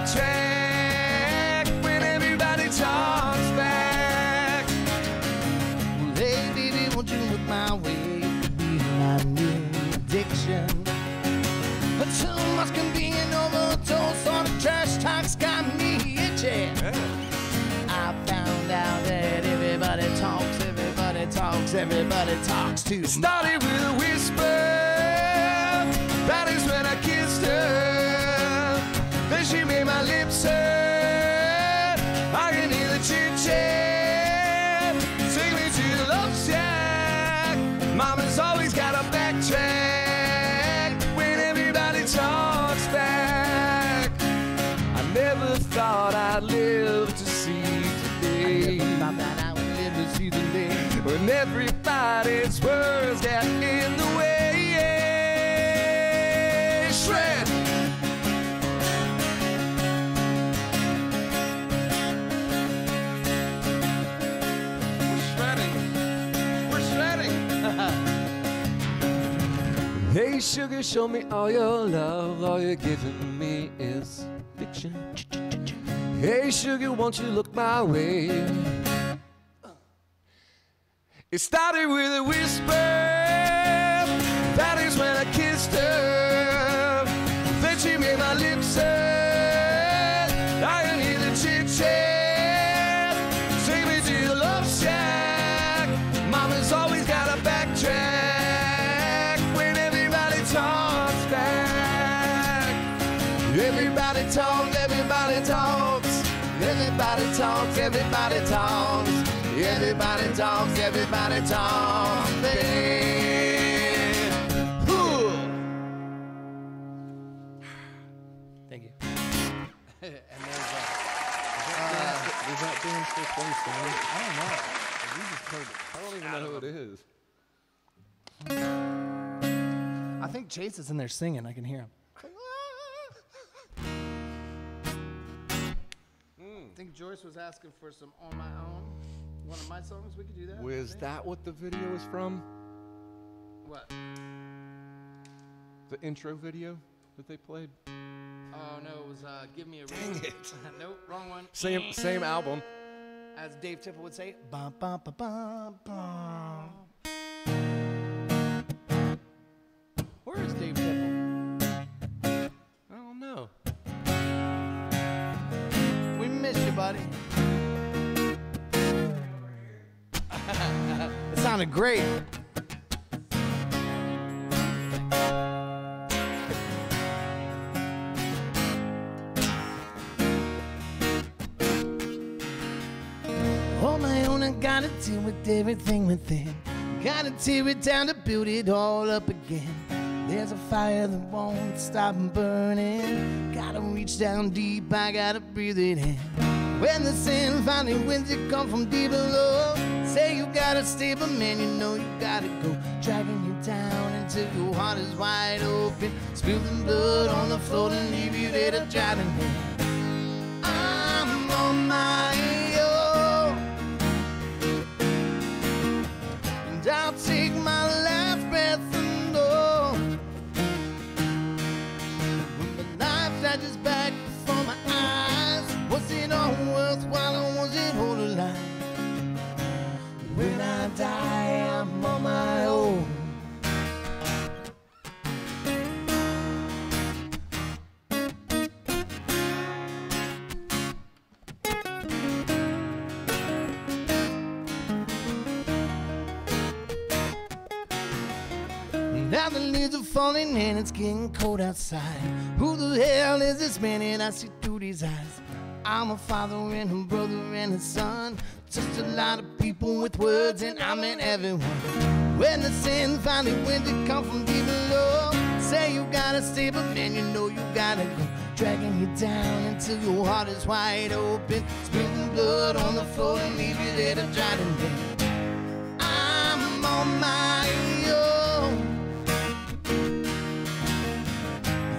talks back. Well, hey, baby, won't you look my way? Be my new addiction. But too much can be an overdose on the trash talk's got me itching. I found out that everybody talks, everybody talks, everybody talks too. Started with a whisper. That is when I kissed her. Then she made my lips hurt. Everybody's words get in the way. Shred. We're shredding. We're shredding. Hey, sugar, show me all your love. All you're giving me is fiction. Hey, sugar, won't you look my way? It started with a whisper. That is when I kissed her. Then she made my lips hurt. I can hear the chit chat. Take me to the love shack. Mama's always got a backtrack when everybody talks back. Everybody talks, everybody talks, everybody talks. everybody talks. Everybody talks, everybody talks. Ooh. Thank you. and there's Is that band still play songs? I don't know. We just played it. I don't even know who it is. I think Chase is in there singing. I can hear him. Hmm. I think Joyce was asking for some on my own. One of my songs. We could do that. Was that what the video is from? What? The intro video that they played? Oh no, it was uh, "Give Me a Dang Ring." it. nope, wrong one. Same same album. As Dave Tipple would say, bum, bum, bum, bum, bum. Where is Dave Tipple? I don't know. We miss you, buddy. It sounded great. On my own, I gotta deal with everything within. Gotta tear it down to build it all up again. There's a fire that won't stop burning. Gotta reach down deep, I gotta breathe it in. When the sin finally wins, it come from deep below. Say you gotta stay, but man, you know you gotta go. Dragging you down until your heart is wide open. Spilling blood on the floor and leave you there to dry to I'm on my When I die, I'm on my own Now the leaves are falling and it's getting cold outside. Who the hell is this man and I see through these eyes? I'm a father and a brother and a son. Just a lot of people with words and I meant everyone. When the sin finally went to come from deep below, say you gotta stay, but man, you know you gotta go. Dragging you down until your heart is wide open. Spilling blood on the floor and leave you there to dry to death. I'm on my own.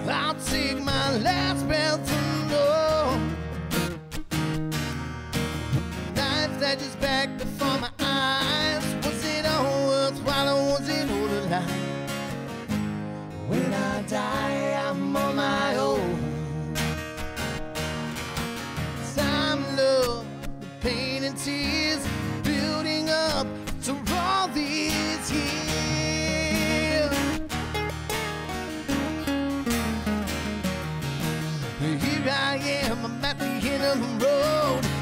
I'll take my last breath Just back before my eyes Was it all worthwhile or was it all a lie? When I die, I'm on my own Time, love, the pain and tears Building up to all these years Here I am, I'm at the end of the road.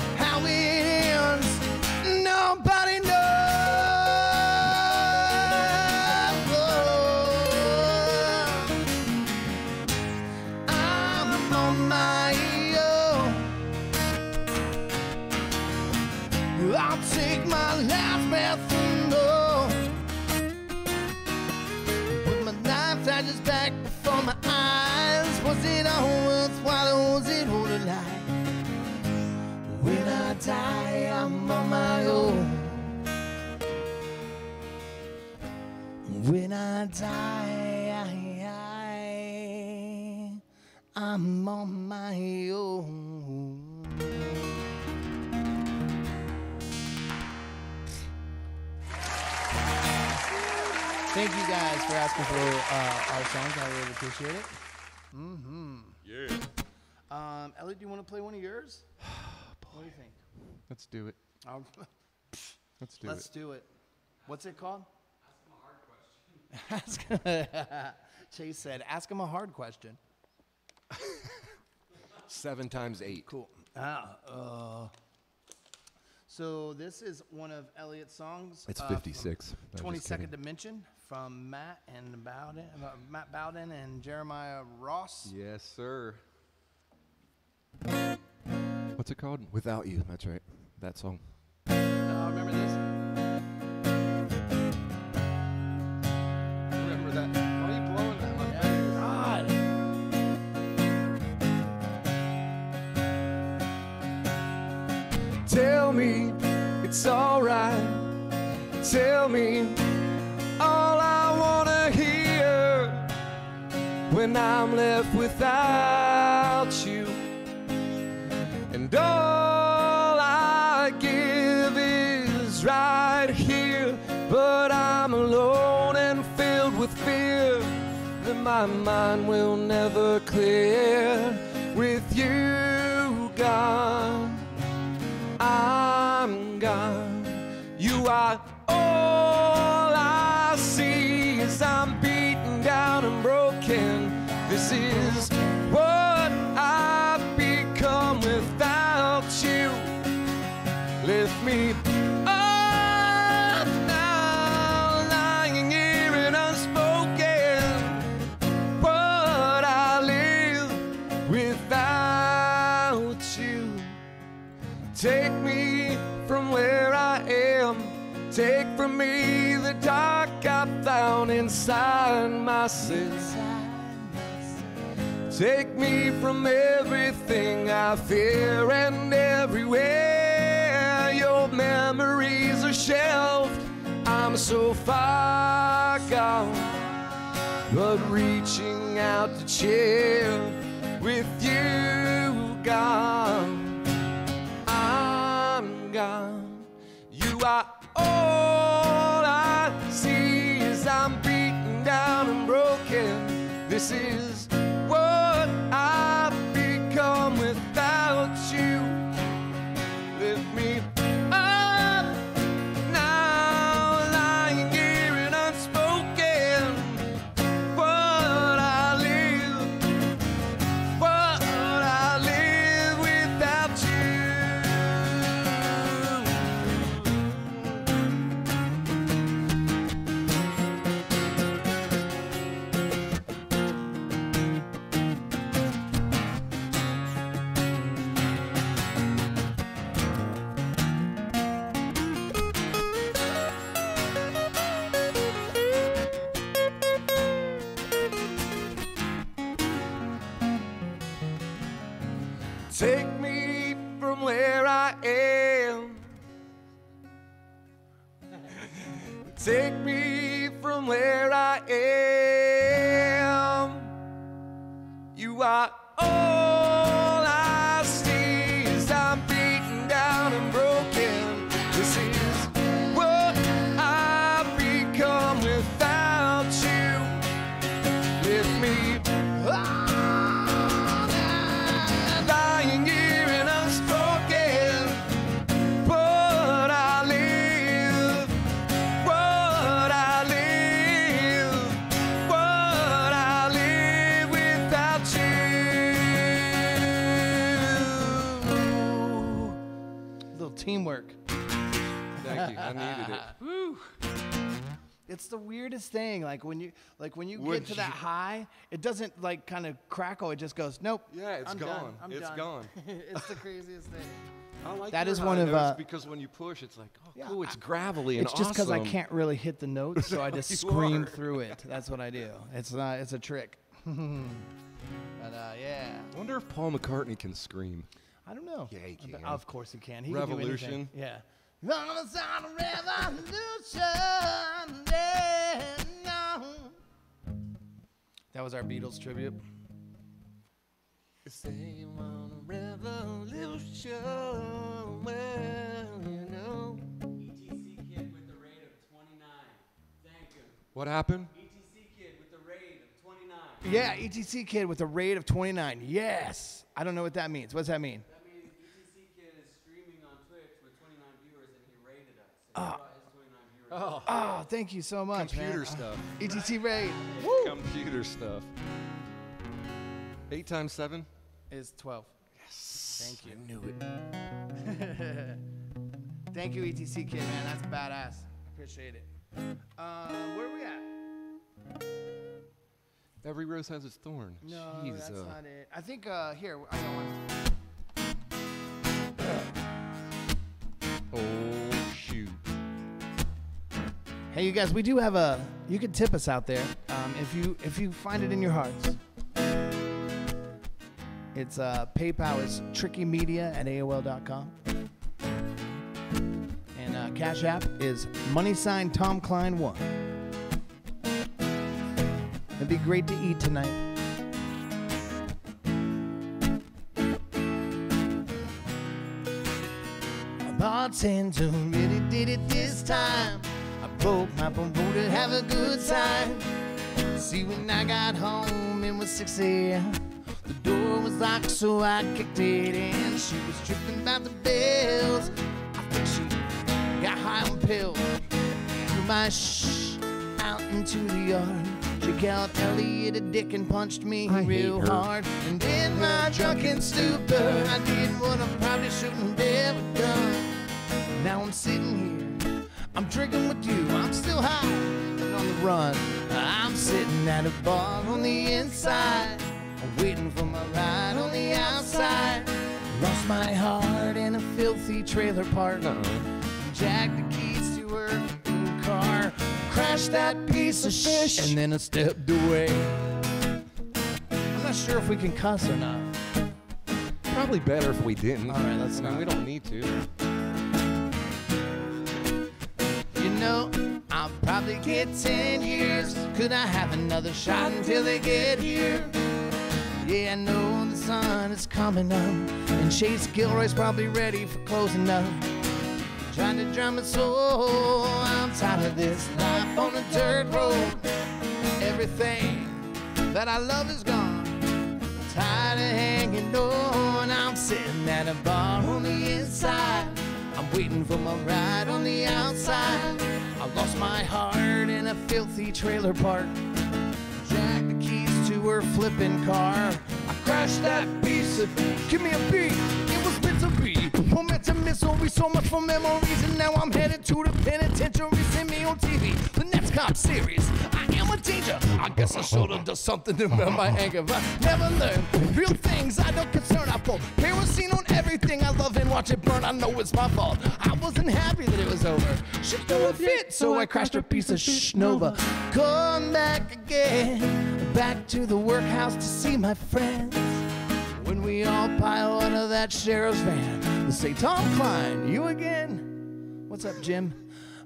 I'll take my last breath and know. With my knife just back before my eyes Was it all worthwhile or was it all a lie? When I die, I'm on my own When I die, I, I, I'm on my own Thank you guys for asking for uh, our songs. I really appreciate it. Mm-hmm. Yeah. Um, Eliot, do you want to play one of yours? what do you think? Let's do it. Um, Let's do it. let's it. do it. What's it called? Ask him a hard question. Chase said, "Ask him a hard question." Seven times eight. Cool. Ah, uh, so this is one of Eliot's songs. It's uh, 56. No, Twenty just second kidding. dimension from Matt and Bowden, uh, Matt Bowden and Jeremiah Ross. Yes, sir. What's it called? Without you. That's right. that song. Oh, remember this? Remember that? Why are you blowing that? Like God. Tell me it's alright. Tell me when I'm left without you. And all I give is right here, but I'm alone and filled with fear that my mind will never clear with you gone. I'm gone. You are all I see I'm Take from me the dark I found inside myself. Take me from everything I fear and everywhere your memories are shelved. I'm so far gone, but reaching out to cheer with you gone. I'm gone. You are broken. Take Like when you like when you Would get to that you- high, it doesn't like kind of crackle. It just goes, nope. Yeah, it's I'm gone. Done. I'm It's done." gone. it's the craziest thing. I like That your is one of, notes uh, because when you push, it's like, oh, Yeah, cool, it's gravelly and It's just because I awesome. can't really hit the notes, so I just You scream are. through it. That's what I do. It's not. It's a trick. but uh, yeah, I wonder if Paul McCartney can scream. I don't know. Yeah, he I bet- can. Of course he can. He can do anything. Revolution. Yeah. On the sound of revolution, yeah. That was our Beatles tribute. Say you want a revolution, well, you know. ETC kid with the rate of 29. Thank you. What happened? ETC kid with the rate of 29. Yeah, ETC kid with a rate of 29. Yes. I don't know what that means. What's that mean? That means ETC kid is streaming on Twitch with 29 viewers and he rated us. Uh, and he brought his 29 viewers. Oh, Oh, thank you so much, computer man. stuff. ETC rate. Woo. Computer stuff. Eight times seven. Is 12. Yes. Thank you. I knew it. Thank you, ETC kid, man. That's badass. Appreciate it. Uh, where are we at? Every rose has its thorn. No, Jeez, that's uh, not it. I think uh, here. I got one. Oh. Hey, you guys, we do have a. You can tip us out there um, if you if you find it in your hearts. It's uh, PayPal is trickymedia at AOL.com. And uh, Cash App is money sign Tom Cline one. It'd be great to eat tonight. Bartender really did it this time. I broke my bone to have a good time. See, when I got home, it was 6 a.m. The door was locked, so I kicked it in. She was tripping about the bills. I think she got high on pills. Threw my shh out into the yard. She called Eliot a dick and punched me I real hard. And in my drunken stupor, I did what I probably shouldn't have ever done. Now I'm sitting here, I'm drinking with you, I'm still high and on the run. I'm sitting at a bar on the inside, I'm waiting for my ride on the outside. Lost my heart in a filthy trailer park. Uh-uh. Jacked the keys to her car, crashed that piece of fish, and then I stepped away. I'm not sure if we can cuss or not. Probably better if we didn't. All right, let's not. we don't need to. Probably get 10 years. Could I have another shot until they get here? Yeah, I know the sun is coming up, and Chase Gilroy's probably ready for closing up. Trying to drown my soul, I'm tired of this life on a dirt road. Everything that I love is gone. Tired of hanging on, I'm sitting at a bar on the inside. I'm waiting for my ride on the outside. I lost my heart in a filthy trailer park. Jack the keys to her flipping car. I crashed that piece of. Give me a beat. It was meant to be. Momentum misery, oh, so much for memories, and now I'm headed to the penitentiary. Send me on TV, the next cop series. I am a. I guess I should have done something to remember my anger. But never learned real things. I don't concern. I pour kerosene on everything I love and watch it burn. I know it's my fault. I wasn't happy that it was over. She threw a fit, so I crashed her piece of shh Nova. Come back again, back to the workhouse to see my friends. When we all pile out of that sheriff's van, say, Tom Cline, you again? What's up, Jim?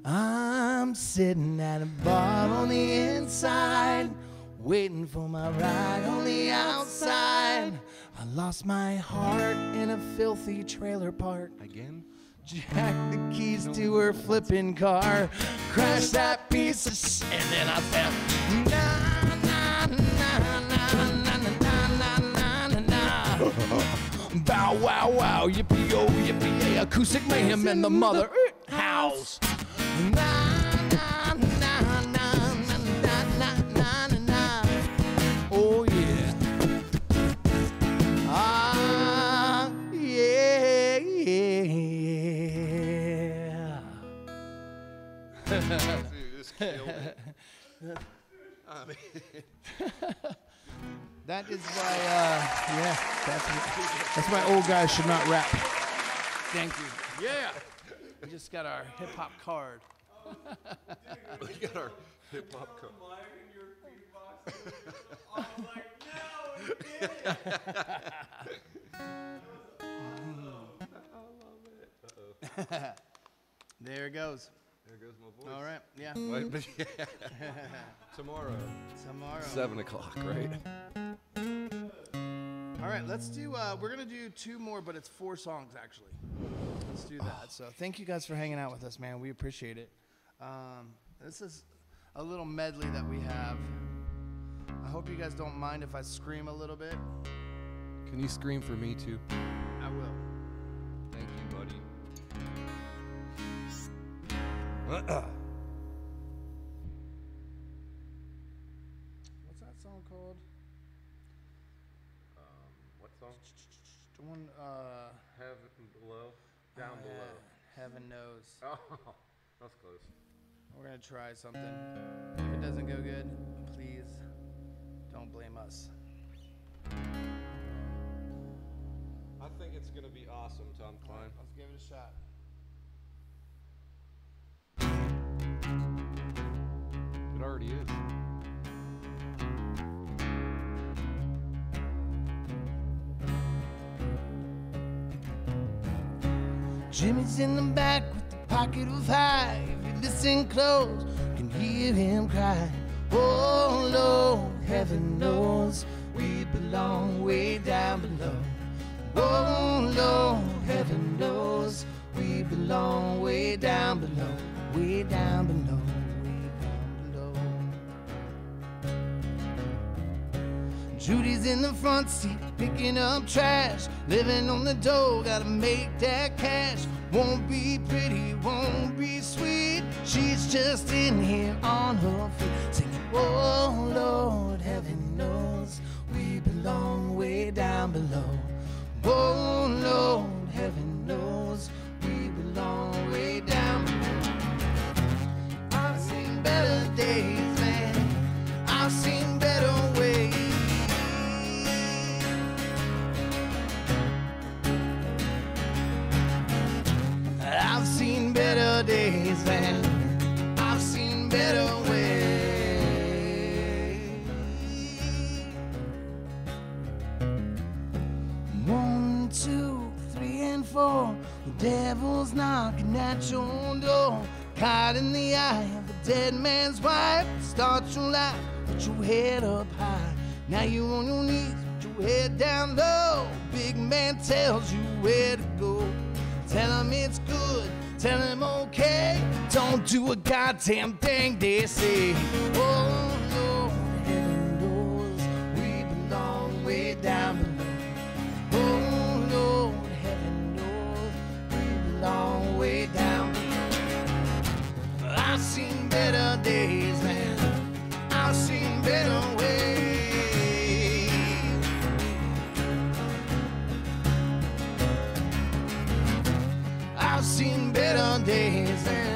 I'm sitting at a bar on the inside, waiting for my ride on the outside. I lost my heart in a filthy trailer park. Again? Jack the keys to her flipping car, crashed that piece of shit, and then I fell. Na, na, na, na, na, na, na, na, na. Bow wow wow, yippee oh yippee yay, acoustic mayhem in the mother eh, house. that is why, uh, yeah, that's, that's why old guys should not rap. Thank you. Yeah. We just got our hip hop card. we got our hip hop card. There it goes. There goes my voice. All right. Yeah. Wait, but yeah. Tomorrow, Tomorrow. seven o'clock, right? All right. Let's do. Uh, we're gonna do two more, but it's four songs actually. Let's do that. So thank you guys for hanging out with us, man. We appreciate it. Um, this is a little medley that we have. I hope you guys don't mind if I scream a little bit. Can you scream for me too? I will. Thank you, buddy. One uh, Heaven below? Down oh, below. heaven knows. Oh, that's close. We're gonna try something. If it doesn't go good, please don't blame us. I think it's gonna be awesome, Tom Cline. Let's give it a shot. It already is. Jimmy's in the back with the pocket of high. If you listen close, you can hear him cry. Oh Lord, heaven knows we belong way down below. Oh Lord, heaven knows we belong way down below, way down below, In the front seat picking up trash, living on the dough, gotta make that cash. Won't be pretty, won't be sweet. She's just in here on her feet, singing, Oh Lord, heaven knows we belong way down below. Oh Lord, heaven knows we belong way down below. Seen better The devil's knocking at your door. Caught in the eye of a dead man's wife. Start your life, put your head up high. Now you're on your knees, put your head down low. Big man tells you where to go. Tell him it's good, tell him okay. Don't do a goddamn thing they say. Oh better days, man. I've seen better ways. I've seen better days and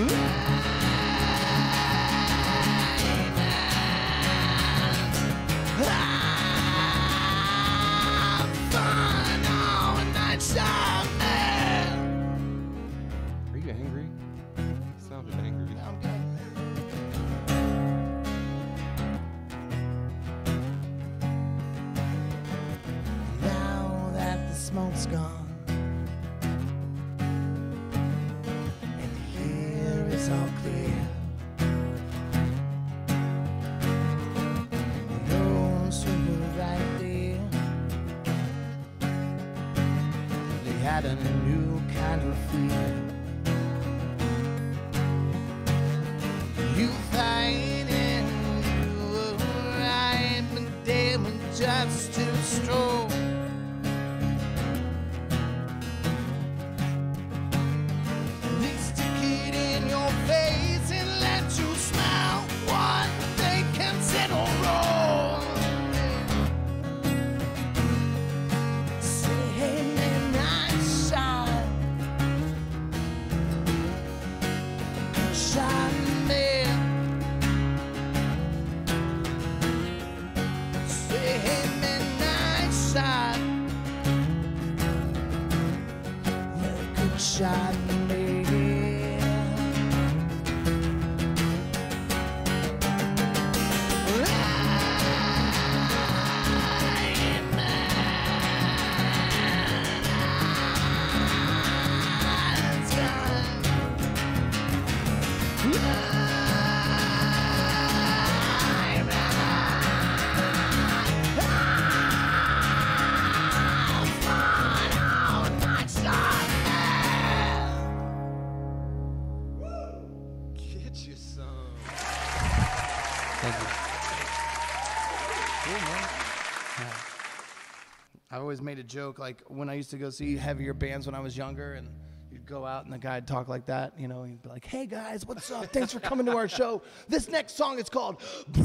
Are always made a joke like when I used to go see heavier bands when I was younger and you'd go out and the guy'd talk like that, you know, he'd be like, "Hey guys, what's up? Thanks for coming to our show. This next song is called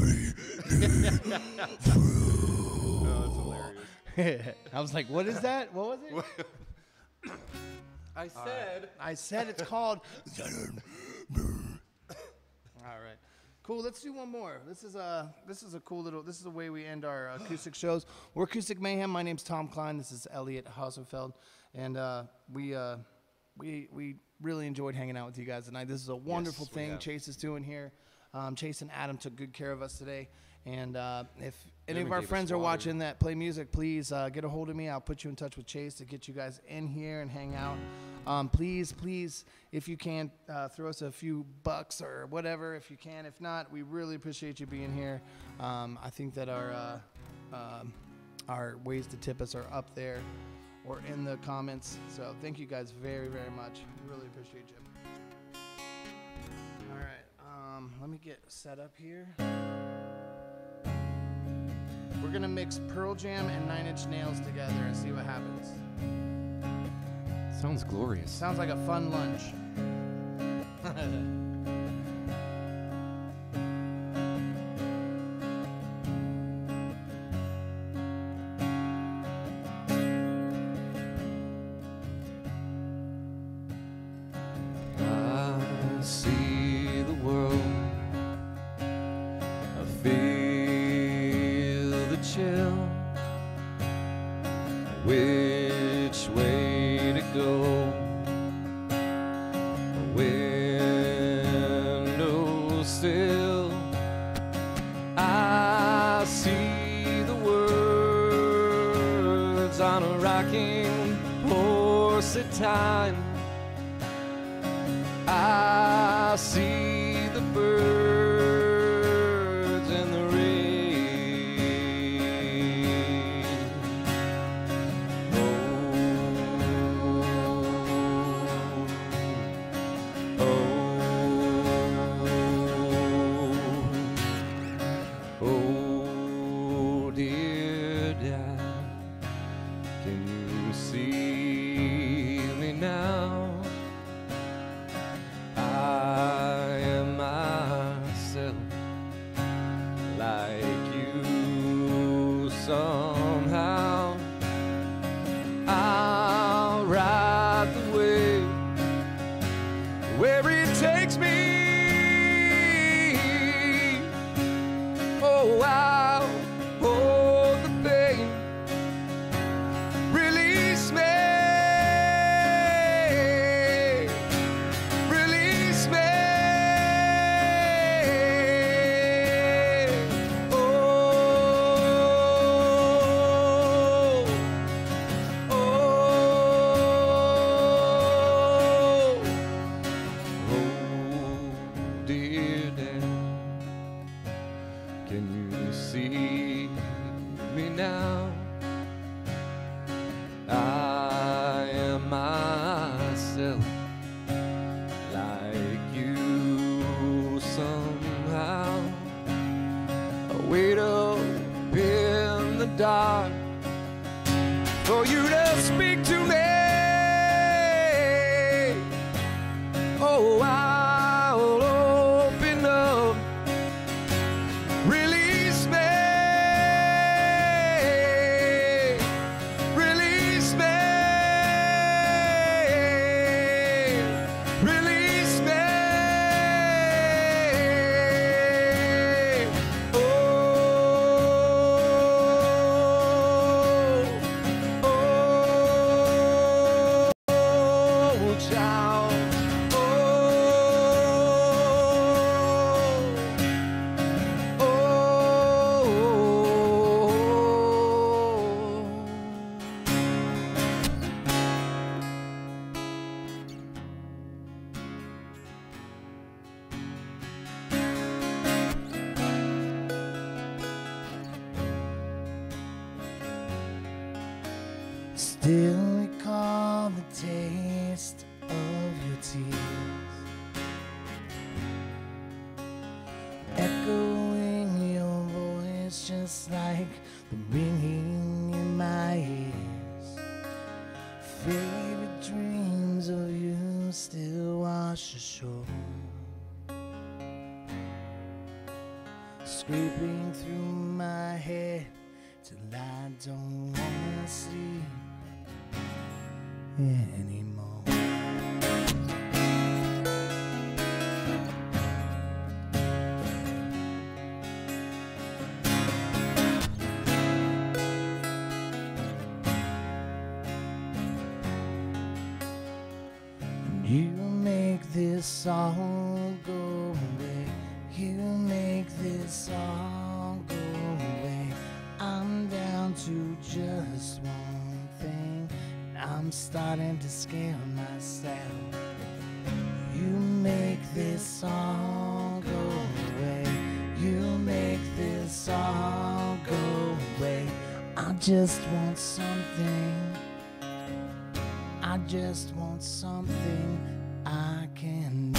I was like, "What is that? What was it?" I said. I said it's called All right. Cool. Let's do one more. This is a this is a cool little. This is the way we end our acoustic shows. We're Acoustic Mayhem. My name's Tom Cline. This is Eliot Hosenfeld, and uh, we uh, we we really enjoyed hanging out with you guys tonight. This is a wonderful Yes, thing. Chase is doing here. Um, Chase and Adam took good care of us today. And uh, if any of our friends are watching that play music, please uh, get a hold of me. I'll put you in touch with Chase to get you guys in here and hang out. Um, please, please, if you can, uh, throw us a few bucks or whatever if you can. If not, we really appreciate you being here. Um, I think that our uh, um, our ways to tip us are up there or in the comments. So thank you guys very, very much. Really appreciate you. All right, um, let me get set up here. We're gonna mix Pearl Jam and Nine Inch Nails together and see what happens. Sounds glorious. Sounds like a fun lunch. I see the world. I feel Which way to go? Windowsill. I see the words on a rocking horse at time. You make this all go away. You make this all go away. I'm down to just one thing. I'm starting to scare myself. You make this all go away. You make this all go away. I just want something. Just want something I can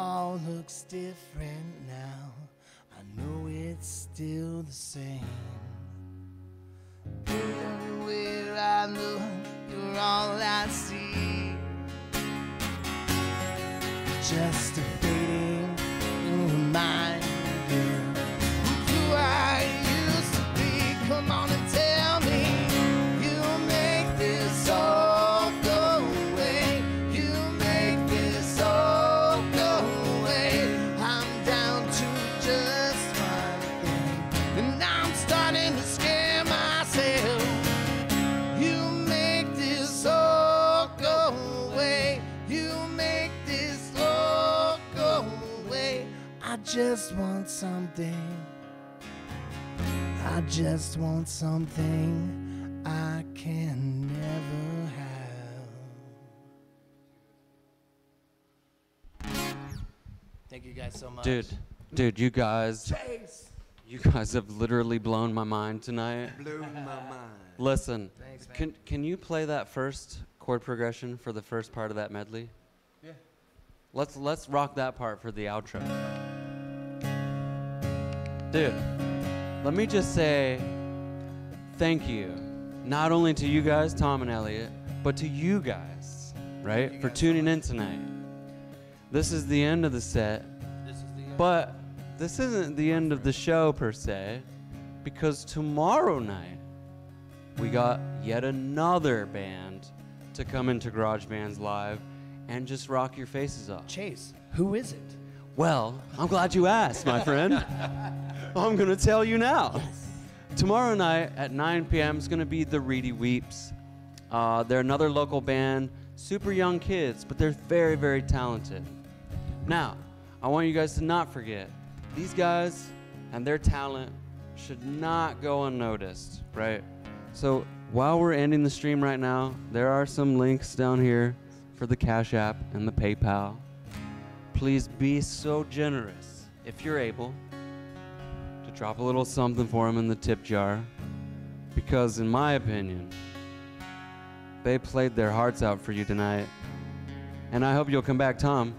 all looks different now, I know it's still the same. Everywhere I look, you're all I see. Just a fading just want something. I just want something I can never have. Thank you guys so much. Dude, dude, you guys, Chase. you guys have literally blown my mind tonight. Blew my mind. Listen, Thanks, can can you play that first chord progression for the first part of that medley? Yeah. Let's let's rock that part for the outro. Dude, let me just say thank you, not only to you guys, Tom and Eliot, but to you guys, right, you for guys so tuning in tonight. This is the end of the set, This is the but this isn't the end of the show per se, because tomorrow night we got yet another band to come into Garage Bands Live and just rock your faces off. Chase. Who is it? Well, I'm glad you asked, my friend. I'm going to tell you now. Tomorrow night at 9 p.m. is going to be the Reedy Weeps. Uh, they're another local band, super young kids, but they're very, very talented. Now, I want you guys to not forget these guys and their talent should not go unnoticed, right? So while we're ending the stream right now, there are some links down here for the Cash App and the PayPal. Please be so generous, if you're able, drop a little something for them in the tip jar. Because, in my opinion, they played their hearts out for you tonight. And I hope you'll come back, Tom.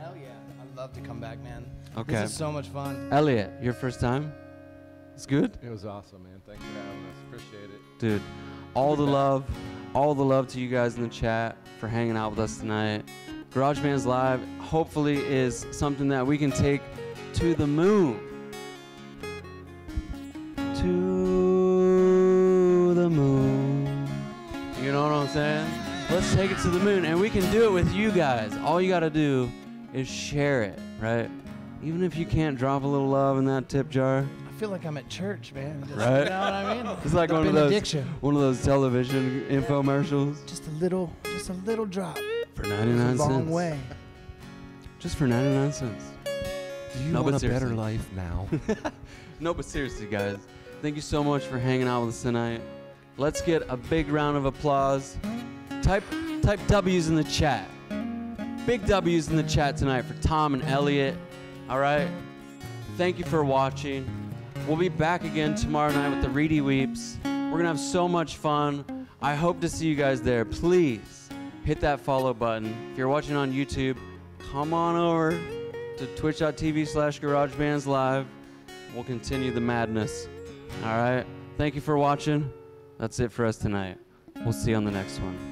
Hell yeah. I'd love to come back, man. Okay. This is so much fun. Eliot, your first time? It's good? It was awesome, man. Thanks for having us. Appreciate it. Dude, all the love, all the love to you guys in the chat for hanging out with us tonight. Garage Bands Live hopefully is something that we can take to the moon. Moon. You know what I'm saying? Let's take it to the moon, and we can do it with you guys. All you got to do is share it, right? Even if you can't drop a little love in that tip jar, I feel like I'm at church, man. Just, Right? You know what I mean? it's like The one of those one of those television infomercials Just a little, just a little drop. for Goes 99 a long way. Just for 99 cents. Do you No, want a better life now? No, but seriously, guys, thank you so much for hanging out with us tonight. Let's get a big round of applause. Type type W's in the chat. Big W's in the chat tonight for Tom and Eliot. All right. Thank you for watching. We'll be back again tomorrow night with the Reedy Weeps. We're gonna have so much fun. I hope to see you guys there. Please hit that follow button. If you're watching on YouTube, come on over to twitch.tv slash garagebandslive. We'll continue the madness. All right. Thank you for watching. That's it for us tonight. We'll see you on the next one.